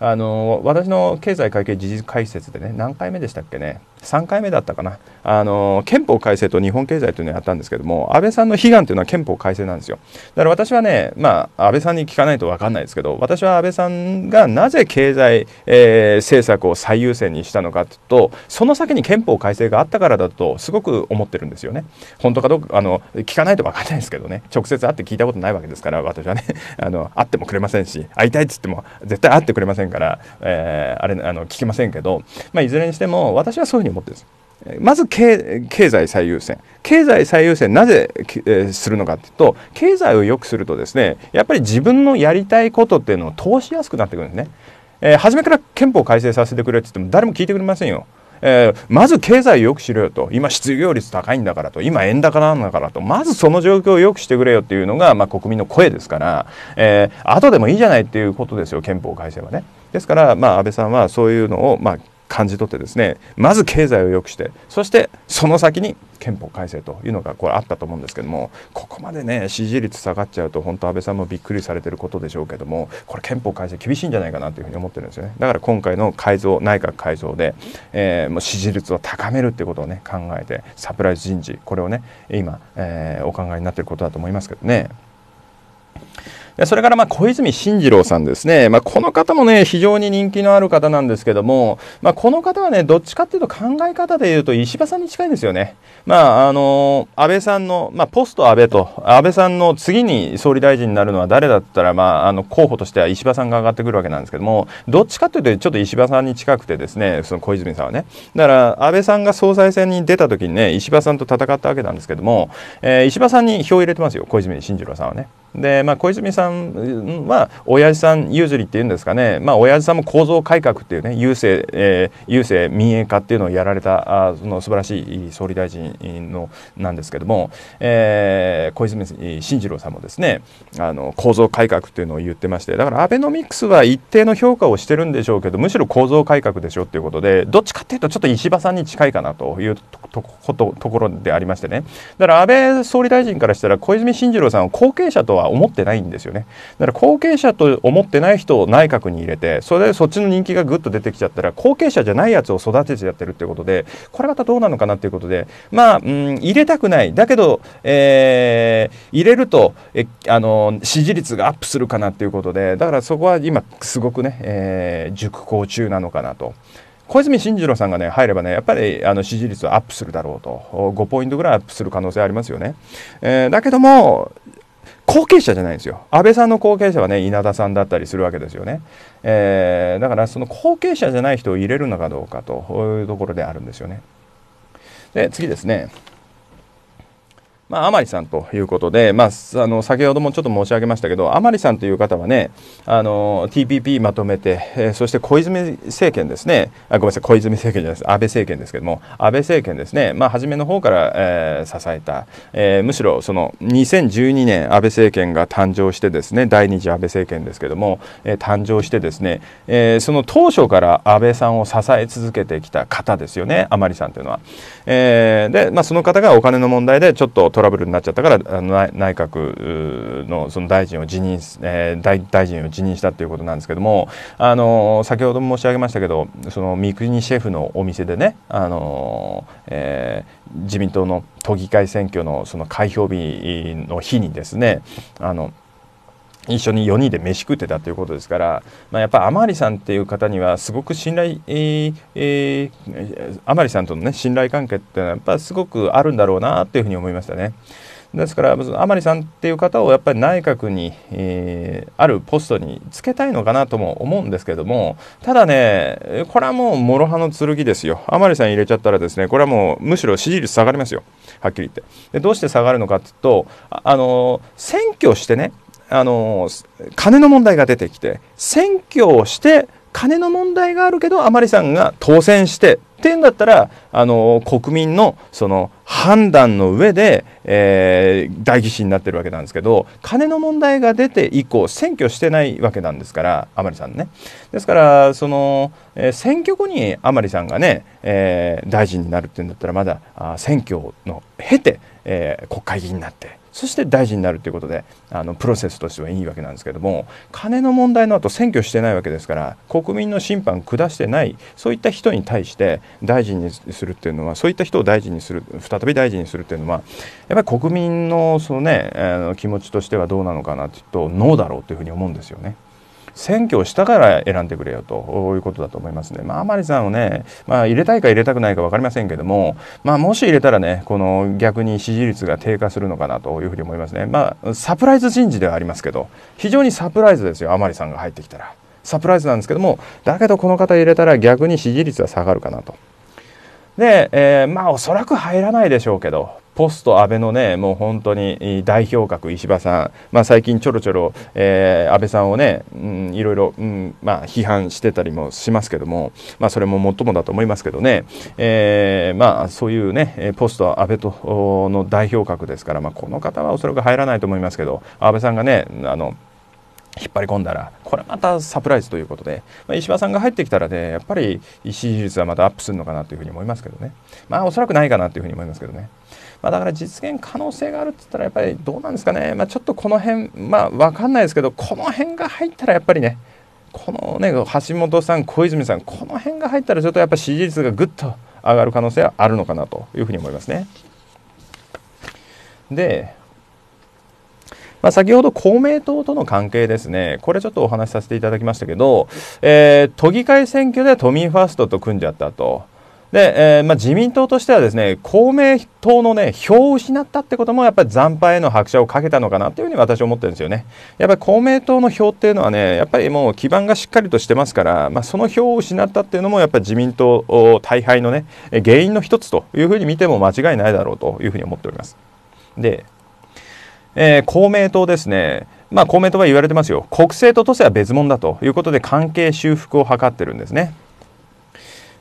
Speaker 1: あの私の経済会計事実解説でね何回目でしたっけね。3回目だったかな。あの憲法改正と日本経済というのをやったんですけども安倍さんの悲願というのは憲法改正なんですよ。だから私はねまあ安倍さんに聞かないと分かんないですけど私は安倍さんがなぜ経済、えー、政策を最優先にしたのかというとその先に憲法改正があったからだとすごく思ってるんですよね。本当かどうかあの聞かないと分かんないですけどね。直接会って聞いたことないわけですから私はね。[laughs] あの会ってもくれませんし会いたいっつっても絶対会ってくれませんから、えー、あれあの聞きませんけど、まあ、いずれにしても私はそういうふうに思ってるんです。まず経済最優先。経済最優先なぜ、えするのかというと経済を良くするとですねやっぱり自分のやりたいことっていうのを通しやすくなってくるんですね、えー、初めから憲法改正させてくれって言っても誰も聞いてくれませんよ。えー、まず経済を良くしろよと。今失業率高いんだからと。今円高なんだからと。まずその状況を良くしてくれよっていうのが、まあ、国民の声ですから、えー、後でもいいじゃないっていうことですよ憲法改正はね。ですから、まあ、安倍さんはそういうのを、まあ、感じ取ってですねまず経済を良くしてそしてその先に憲法改正というのがこれあったと思うんですけどもここまでね支持率下がっちゃうと本当安倍さんもびっくりされてることでしょうけどもこれ憲法改正厳しいんじゃないかなというふうに思ってるんですよねだから今回の改造内閣改造で、えー、もう支持率を高めるっていうことをね考えてサプライズ人事これをね今、えー、お考えになってることだと思いますけどね。それからまあ小泉進次郎さんですね、まあ、この方もね非常に人気のある方なんですけども、まあ、この方はねどっちかっていうと考え方でいうと石破さんに近いんですよね。まああの安倍さんの、まあ、ポスト安倍と安倍さんの次に総理大臣になるのは誰だったら、まあ、あの候補としては石破さんが上がってくるわけなんですけどもどっちかっていうとちょっと石破さんに近くてですねその小泉さんはねだから安倍さんが総裁選に出た時にね石破さんと戦ったわけなんですけども、えー、石破さんに票を入れてますよ小泉進次郎さんはね。で、まあ、小泉さんは親父さん譲りっていうんですかね、まあ、親父さんも構造改革っていうね郵政、えー、郵政民営化っていうのをやられたあその素晴らしい総理大臣のなんですけども、えー、小泉進次郎さんもですねあの構造改革っていうのを言ってましてだからアベノミクスは一定の評価をしてるんでしょうけどむしろ構造改革でしょっていうことでどっちかっていうとちょっと石破さんに近いかなというところでありましてね。だから安倍総理大臣からしたら小泉進次郎さんを後継者とは思ってないんですよねだから後継者と思ってない人を内閣に入れてそれでそっちの人気がぐっと出てきちゃったら後継者じゃないやつを育ててやってるっていうことでこれまたどうなのかなっていうことでまあ、うん、入れたくないだけど、えー、入れるとえあの支持率がアップするかなっていうことでだからそこは今すごくね、えー、熟考中なのかなと。小泉進次郎さんがね入ればねやっぱりあの支持率はアップするだろうと5ポイントぐらいアップする可能性ありますよね。えー、だけども後継者じゃないんですよ。安倍さんの後継者はね稲田さんだったりするわけですよね、えー、だからその後継者じゃない人を入れるのかどうかというところであるんですよね。で次ですね。まあ、甘利さんということで、まあ、あの先ほどもちょっと申し上げましたけど甘利さんという方はねあの TPP まとめて、えー、そして小泉政権ですね。あごめんなさい小泉政権じゃないです。安倍政権ですけども安倍政権ですね、まあ、初めの方から、えー、支えた、えー、むしろその2012年安倍政権が誕生してですね第二次安倍政権ですけども、えー、誕生してですね、えー、その当初から安倍さんを支え続けてきた方ですよね甘利さんというのは。えー、で、まあ、その方がお金の問題でちょっとトラブルになっちゃったからあの内閣のその大臣を辞任、えー、大大臣を辞任したということなんですけどもあの先ほども申し上げましたけどその三國シェフのお店でねあの、えー、自民党の都議会選挙のその開票日の日にですねあの一緒に4人で飯食ってたということですから、まあ、やっぱ甘利さんっていう方にはすごく信頼、えーえー、甘利さんとの、ね、信頼関係っていうのはやっぱすごくあるんだろうなっていうふうに思いましたね。ですから甘利さんっていう方をやっぱり内閣に、えー、あるポストにつけたいのかなとも思うんですけどもただねこれはもう諸刃の剣ですよ。甘利さん入れちゃったらですねこれはもうむしろ支持率下がりますよ。はっきり言って。でどうして下がるのかっていうとあの選挙してねあの金の問題が出てきて選挙をして金の問題があるけど甘利さんが当選してっていうんだったらあの国民のその判断の上で、えー、代議士になってるわけなんですけど金の問題が出て以降選挙してないわけなんですから甘利さんね。ですからその、えー、選挙後に甘利さんがね、えー、大臣になるっていうんだったらまだあ選挙の経て、え国会議員になってそして大臣になるということであのプロセスとしてはいいわけなんですけども金の問題の後選挙してないわけですから国民の審判下してないそういった人に対して大臣にするっていうのはそういった人を大臣にする再び大臣にするっていうのはやっぱり国民のそのね、あの気持ちとしてはどうなのかなっていうとノーだろうというふうに思うんですよね。選挙をしたから選んでくれよということだと思いますね。まあ、甘利さんをね、まあ、入れたいか入れたくないか分かりませんけども、まあ、もし入れたらね、この逆に支持率が低下するのかなというふうに思いますね。まあ、サプライズ人事ではありますけど、非常にサプライズですよ、甘利さんが入ってきたら。サプライズなんですけども、だけどこの方入れたら逆に支持率は下がるかなと。で、えー、まあおそらく入らないでしょうけど、ポスト安倍のね、もう本当に代表格、石破さん、まあ、最近ちょろちょろ、えー、安倍さんをね、うん、いろいろ、うんまあ、批判してたりもしますけども、まあ、それももっともだと思いますけどね、えー、まあ、そういうね、ポスト安倍との代表格ですから、まあ、この方はおそらく入らないと思いますけど、安倍さんがね、あの引っ張り込んだらこれまたサプライズということで、まあ、石破さんが入ってきたらねやっぱり支持率はまたアップするのかなというふうに思いますけどね。まあおそらくないかなというふうに思いますけどね。まあ、だから実現可能性があるって言ったらやっぱりどうなんですかね、まあ、ちょっとこの辺まあ分かんないですけどこの辺が入ったらやっぱりねこのね橋本さん小泉さんこの辺が入ったらちょっとやっぱ支持率がぐっと上がる可能性はあるのかなというふうに思いますね。でまあ、先ほど公明党との関係ですね、これちょっとお話しさせていただきましたけど、えー、都議会選挙では都民ファーストと組んじゃったと。で、えーまあ、自民党としてはですね公明党の、ね、票を失ったってこともやっぱり惨敗への拍車をかけたのかなというふうに私は思ってるんですよね。やっぱり公明党の票っていうのはねやっぱりもう基盤がしっかりとしてますから、まあ、その票を失ったっていうのもやっぱり自民党大敗のね原因の一つというふうに見ても間違いないだろうというふうに思っております。でえー、公明党ですね、まあ、公明党は言われてますよ、国政と都政は別物だということで、関係修復を図ってるんですね。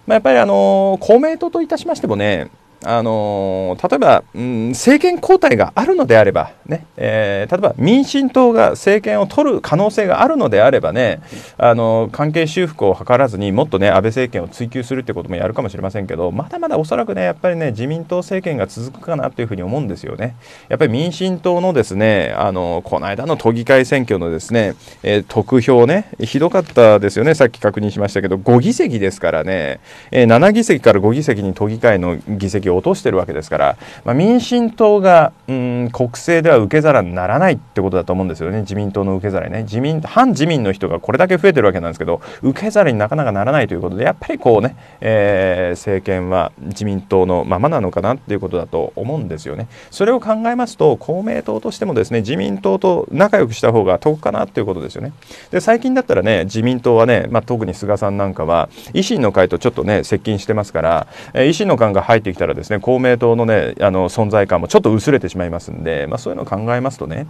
Speaker 1: まあ、やっぱり、あの公明党といたしましてもね、あの例えば、うん、政権交代があるのであれば、ねえー、例えば民進党が政権を取る可能性があるのであればね、あの関係修復を図らずにもっとね安倍政権を追及するってこともやるかもしれませんけどまだまだおそらくねやっぱりね自民党政権が続くかなというふうに思うんですよね。やっぱり民進党のですねあのこの間の都議会選挙のですね、えー、得票ねひどかったですよねさっき確認しましたけど5議席ですからね、えー、7議席から5議席に都議会の議席を落としてるわけですから、まあ、民進党がうん国政では受け皿にならないってことだと思うんですよね。自民党の受け皿にね。自民反自民の人がこれだけ増えてるわけなんですけど受け皿になかなかならないということでやっぱりこうね、えー、政権は自民党のままなのかなっていうことだと思うんですよね。それを考えますと公明党としてもですね自民党と仲良くした方が得かなっていうことですよね。で最近だったらね自民党はね、まあ、特に菅さんなんかは維新の会とちょっとね接近してますから、えー、維新の会が入ってきたらですね公明党のねあの存在感もちょっと薄れてしまいますんで、まあ、そういうのを考えますとね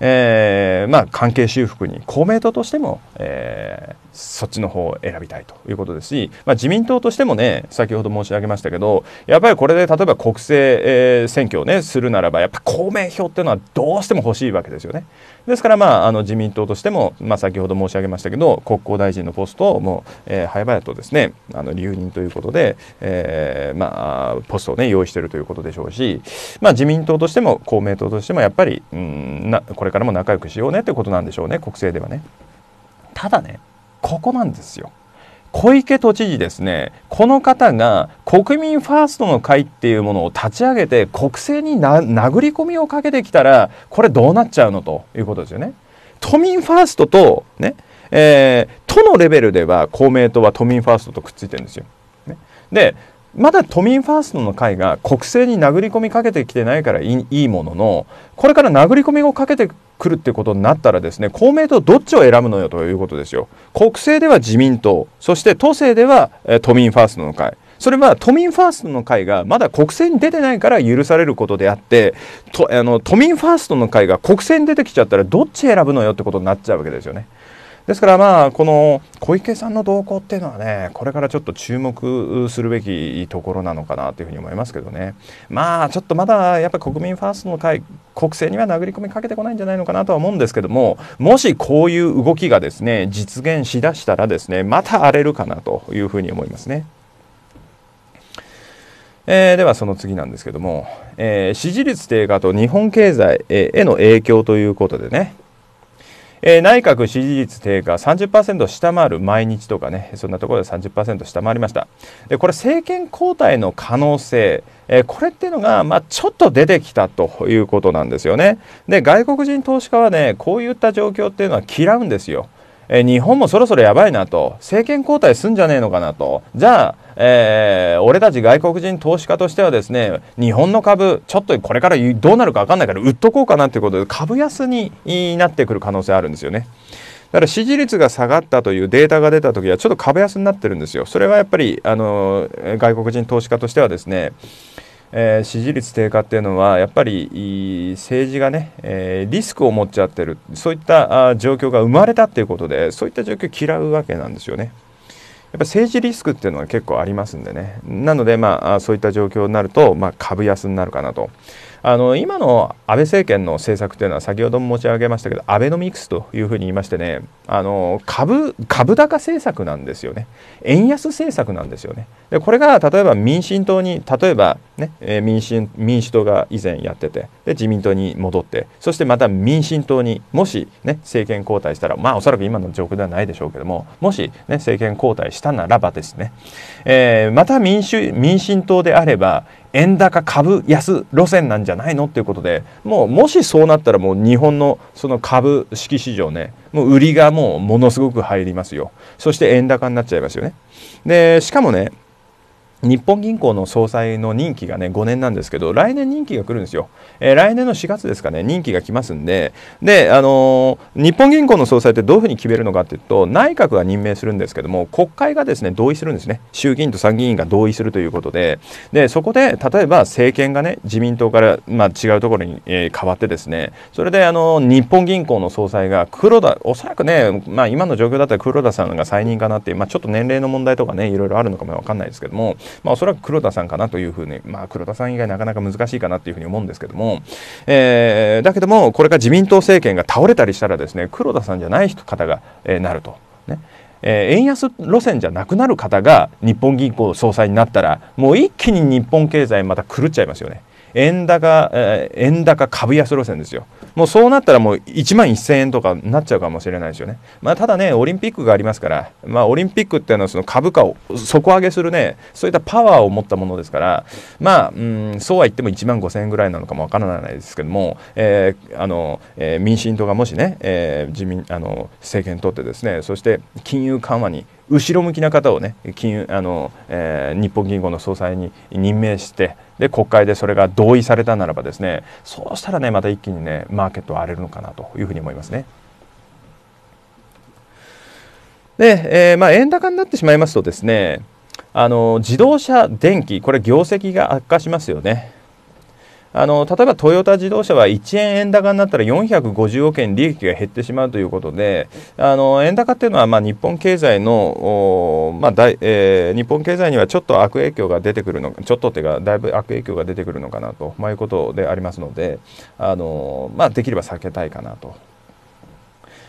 Speaker 1: えーまあ、関係修復に公明党としても、えー、そっちの方を選びたいということですし、まあ、自民党としてもね先ほど申し上げましたけどやっぱりこれで例えば国政、えー、選挙をねするならばやっぱ公明票っていうのはどうしても欲しいわけですよね。ですから、まあ、あの自民党としても、まあ、先ほど申し上げましたけど国交大臣のポストをもう、えー、早々とですねあの留任ということで、えーまあ、ポストを、ね、用意しているということでしょうし、まあ、自民党としても公明党としてもやっぱりうんなこれれからも仲良くしようねということなんでしょうね国政ではね。ただねここなんですよ。小池都知事ですねこの方が国民ファーストの会っていうものを立ち上げて国政に殴り込みをかけてきたらこれどうなっちゃうのということですよね。都民ファーストとね、えー、都のレベルでは公明党は都民ファーストとくっついてるんですよ。ね、でまだ都民ファーストの会が国政に殴り込みかけてきてないからいいもののこれから殴り込みをかけてくるってことになったらですね公明党どっちを選ぶのよということですよ国政では自民党そして都政では、え都民ファーストの会それは都民ファーストの会がまだ国政に出てないから許されることであってとあの都民ファーストの会が国政に出てきちゃったらどっち選ぶのよってことになっちゃうわけですよね。ですからまあこの小池さんの動向っていうのはねこれからちょっと注目するべきところなのかなというふうに思いますけどねまあちょっとまだやっぱり国民ファーストの会国政には殴り込みかけてこないんじゃないのかなとは思うんですけどももしこういう動きがですね実現しだしたらですねまた荒れるかなというふうに思いますね。えー、ではその次なんですけども、えー、支持率低下と日本経済への影響ということでね、えー、内閣支持率低下30%下回る毎日とかねそんなところで30%下回りましたでこれ政権交代の可能性えこれっていうのが、まあ、ちょっと出てきたということなんですよね。で外国人投資家はねこういった状況っていうのは嫌うんですよ。え日本もそろそろやばいなと政権交代すんじゃねえのかなとじゃあえー、俺たち外国人投資家としてはですね日本の株ちょっとこれからどうなるか分かんないから売っとこうかなということで株安になってくる可能性あるんですよね。だから支持率が下がったというデータが出た時はちょっと株安になってるんですよ。それはやっぱりあの外国人投資家としてはですねえー、支持率低下っていうのはやっぱり政治がね、えー、リスクを持っちゃってる。そういった状況が生まれたっていうことでそういった状況を嫌うわけなんですよね。やっぱ政治リスクっていうのは結構ありますんでね。なのでまあそういった状況になると、まあ、株安になるかなと。あの今の安倍政権の政策というのは先ほども持ち上げましたけどアベノミクスというふうに言いましてねあの株株高政策なんですよね。円安政策なんですよね。でこれが例えば民進党に例えばね、え民進民主党が以前やっててで自民党に戻ってそしてまた民進党にもしね政権交代したらまあおそらく今の状況ではないでしょうけどももしね政権交代したならばですね、えー、また民主民進党であれば円高株安路線なんじゃないの？っていうことでもうもしそうなったらもう日本のその株式市場ねもう売りがもうものすごく入りますよ。そして円高になっちゃいますよね。でしかもね日本銀行の総裁の任期がね5年なんですけど来年任期が来るんですよ、えー、来年の4月ですかね任期が来ますんで。であのー、日本銀行の総裁ってどういうふうに決めるのかっていうと内閣が任命するんですけども国会がですね同意するんですね。衆議院と参議院が同意するということで。でそこで例えば政権がね自民党から、まあ、違うところに、えー、変わってですね。それであの日本銀行の総裁が黒田おそらくね、まあ、今の状況だったら黒田さんが再任かなっていう、まあ、ちょっと年齢の問題とかねいろいろあるのかもわかんないですけどもまあ、おそらく黒田さんかなというふうに、まあ、黒田さん以外なかなか難しいかなというふうに思うんですけども、えー、だけどもこれが自民党政権が倒れたりしたらですね黒田さんじゃない方が、えー、なると。ねえー、円安路線じゃなくなる方が日本銀行総裁になったらもう一気に日本経済また狂っちゃいますよね。円高、えー、円高株安路線ですよ。もうそうなったらもう1万1000円とかになっちゃうかもしれないですよね。まあ、ただね、オリンピックがありますから、まあ、オリンピックっていうのはその株価を底上げするね、そういったパワーを持ったものですから、まあ、うん、そうは言っても1万5000円ぐらいなのかもわからないですけども、えー、あの、えー、民進党がもしね、えー、自民、あの、政権取ってですね、そして金融緩和に後ろ向きな方をね金融あの、えー、日本銀行の総裁に任命してで国会でそれが同意されたならばですねそうしたらねまた一気にねマーケットは荒れるのかなというふうに思いますね。で、えー、まあ、円高になってしまいますとですねあの自動車電気これ業績が悪化しますよね。あの例えばトヨタ自動車は1円円高になったら450億円利益が減ってしまうということであの円高っていうのはまあ日本経済の、まあだいえー、日本経済にはちょっと悪影響が出てくるのちょっとっていうかだいぶ悪影響が出てくるのかなと、まあ、いうことでありますのであの、まあ、できれば避けたいかなと。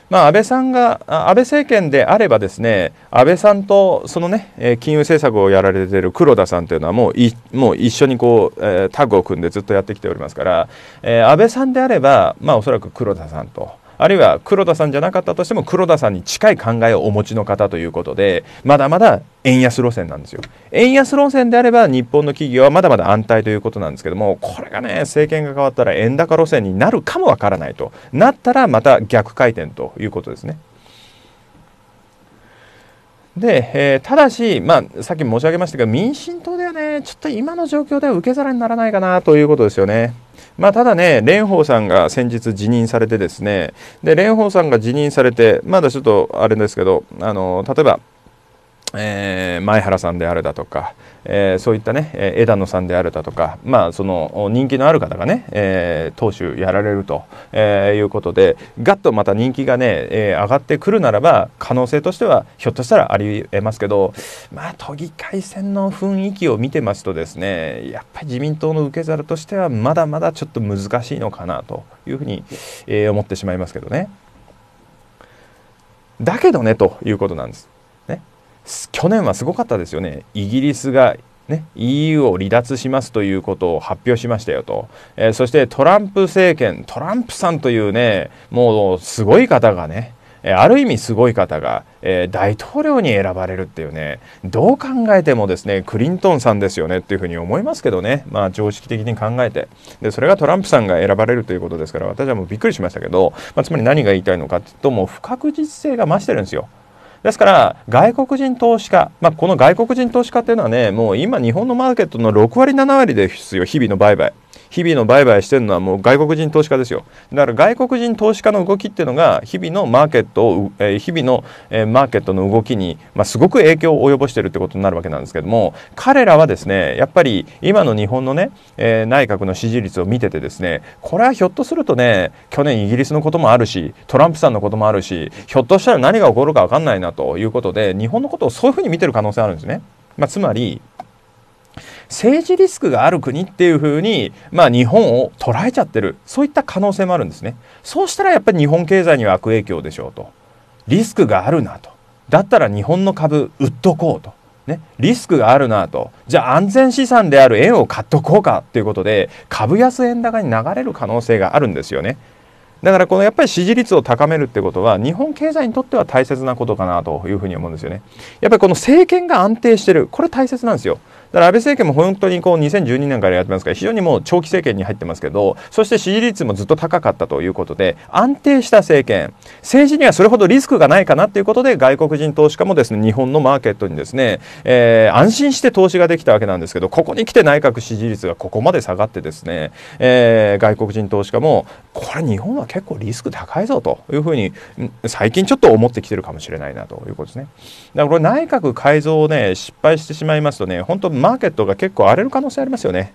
Speaker 1: まあ、安倍さんが安倍政権であればですね安倍さんとそのね金融政策をやられている黒田さんというのはもういもう一緒にこう、え、タッグを組んでずっとやってきておりますから、えー、安倍さんであればまあおそらく黒田さんと。あるいは黒田さんじゃなかったとしても黒田さんに近い考えをお持ちの方ということでまだまだ円安路線なんですよ。円安路線であれば日本の企業はまだまだ安泰ということなんですけどもこれがね政権が変わったら円高路線になるかもわからないと。なったらまた逆回転ということですね。で、えー、ただし、まあ、さっき申し上げましたが民進党ではねちょっと今の状況では受け皿にならないかなということですよね。まあ、ただね、蓮舫さんが先日辞任されてですね、で蓮舫さんが辞任されて、まだちょっとあれですけど、あの例えば、えー、前原さんであるだとか、えー、そういったねえ枝野さんであるだとか、まあ、その人気のある方がね、えー、党首やられると、えー、いうことでガッとまた人気がね、えー、上がってくるならば可能性としてはひょっとしたらありえますけど、まあ、都議会選の雰囲気を見てますとですねやっぱり自民党の受け皿としてはまだまだちょっと難しいのかなというふうに、えー、思ってしまいますけどね。だけどねということなんです。去年はすごかったですよね。イギリスがね、EU を離脱しますということを発表しましたよと、えー、そしてトランプ政権トランプさんというねもうすごい方がねある意味すごい方が、えー、大統領に選ばれるっていうねどう考えてもですねクリントンさんですよねっていうふうに思いますけどねまあ常識的に考えてでそれがトランプさんが選ばれるということですから私はもうびっくりしましたけど、まあ、つまり何が言いたいのかっていうともう不確実性が増してるんですよ。ですから外国人投資家、まあ、この外国人投資家っていうのはねもう今日本のマーケットの6割7割ですよ日々の売買。日々の売買してるのはもう外国人投資家ですよだから外国人投資家の動きっていうのが日々のマーケットを、えー、日々の、えー、マーケットの動きに、まあ、すごく影響を及ぼしてるってことになるわけなんですけども彼らはですねやっぱり今の日本のね、えー、内閣の支持率を見ててですねこれはひょっとするとね去年イギリスのこともあるしトランプさんのこともあるしひょっとしたら何が起こるか分かんないなということで日本のことをそういうふうに見てる可能性あるんですね。まあ、つまり政治リスクがある国っていうふうに、まあ、日本を捉えちゃってる。そういった可能性もあるんですね。そうしたらやっぱり日本経済には悪影響でしょうと。リスクがあるなと。だったら日本の株売っとこうと。ね、リスクがあるなと。じゃあ安全資産である円を買っとこうかということで株安円高に流れる可能性があるんですよね。だからこのやっぱり支持率を高めるってことは日本経済にとっては大切なことかなというふうに思うんですよね。やっぱりこの政権が安定してる。これ大切なんですよ。だから安倍政権も本当にこう2012年からやってますから非常にもう長期政権に入ってますけどそして支持率もずっと高かったということで安定した政権政治にはそれほどリスクがないかなということで外国人投資家もですね日本のマーケットにですね、えー、安心して投資ができたわけなんですけどここに来て内閣支持率がここまで下がってですね、えー、外国人投資家もこれ日本は結構リスク高いぞというふうに最近ちょっと思ってきてるかもしれないなということですね。だからこれ内閣改造をね失敗してしまいますとね本当マーケットが結構荒れる可能性ありますよね。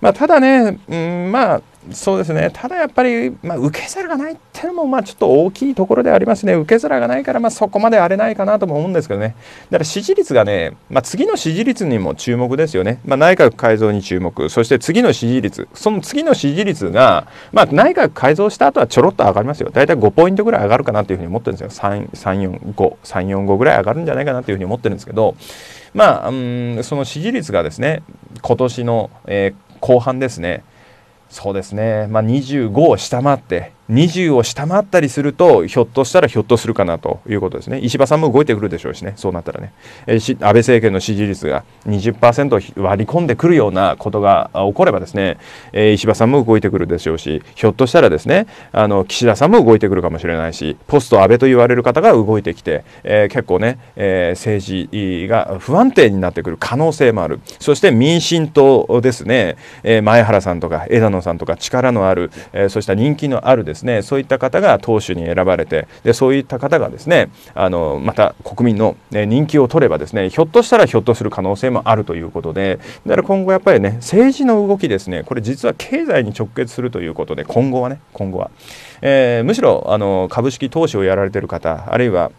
Speaker 1: まあ、ただね、うん、まあそうですね。ただやっぱり、まあ、受け皿がないっていうのもまあちょっと大きいところでありますね。受け皿がないからまあそこまで荒れないかなとも思うんですけどね。だから支持率がね、まあ、次の支持率にも注目ですよね、まあ、内閣改造に注目。そして次の支持率。その次の支持率が、まあ、内閣改造した後はちょろっと上がりますよ。大体5ポイントぐらい上がるかなというふうに思ってるんですよ。345ぐらい上がるんじゃないかなというふうに思ってるんですけど。まあ、うん、その支持率がですね今年の、えー後半ですね。そうですね、まあ、25を下回って20を下回ったりするとひょっとしたらひょっとするかなということですね。石破さんも動いてくるでしょうしね。そうなったらね、え、安倍政権の支持率が20%割り込んでくるようなことが起こればですね、え、石破さんも動いてくるでしょうしひょっとしたらですねあの岸田さんも動いてくるかもしれないしポスト安倍と言われる方が動いてきて、えー、結構ね、え政治が不安定になってくる可能性もある。そして民進党ですね、え前原さんとか枝野さんとか力のある、えそうした人気のあるですですねそういった方が党首に選ばれてでそういった方がですねあのまた国民の、ね、人気を取ればですねひょっとしたらひょっとする可能性もあるということでだから今後やっぱりね政治の動きですねこれ実は経済に直結するということで今後はね今後は、えー、むしろあの株式投資をやられてる方あるいは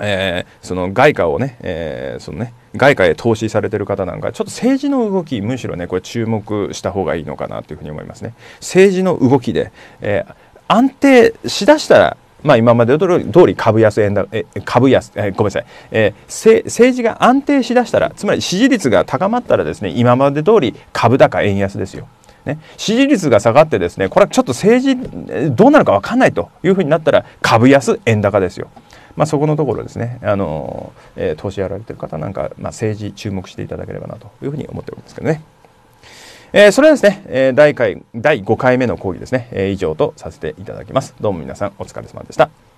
Speaker 1: えー、その外貨をね,、えー、そのね外貨へ投資されてる方なんかちょっと政治の動きむしろねこれ注目した方がいいのかなというふうに思いますね。政治の動きで、えー、安定しだしたらまあ、今まで通り株安円だえ株安えごめんなさい、えー、政治が安定しだしたらつまり支持率が高まったらですね今まで通り株高円安ですよ。ね、支持率が下がってですねこれはちょっと政治どうなるか分かんないというふうになったら株安円高ですよ。まあ、そこのところですねあの、えー、投資やられてる方なんか、まあ、政治注目していただければなというふうに思っておるんですけどね。えー、それではですね、えー、第回第5回目の講義ですね、えー、以上とさせていただきます。どうも皆さんお疲れ様でした。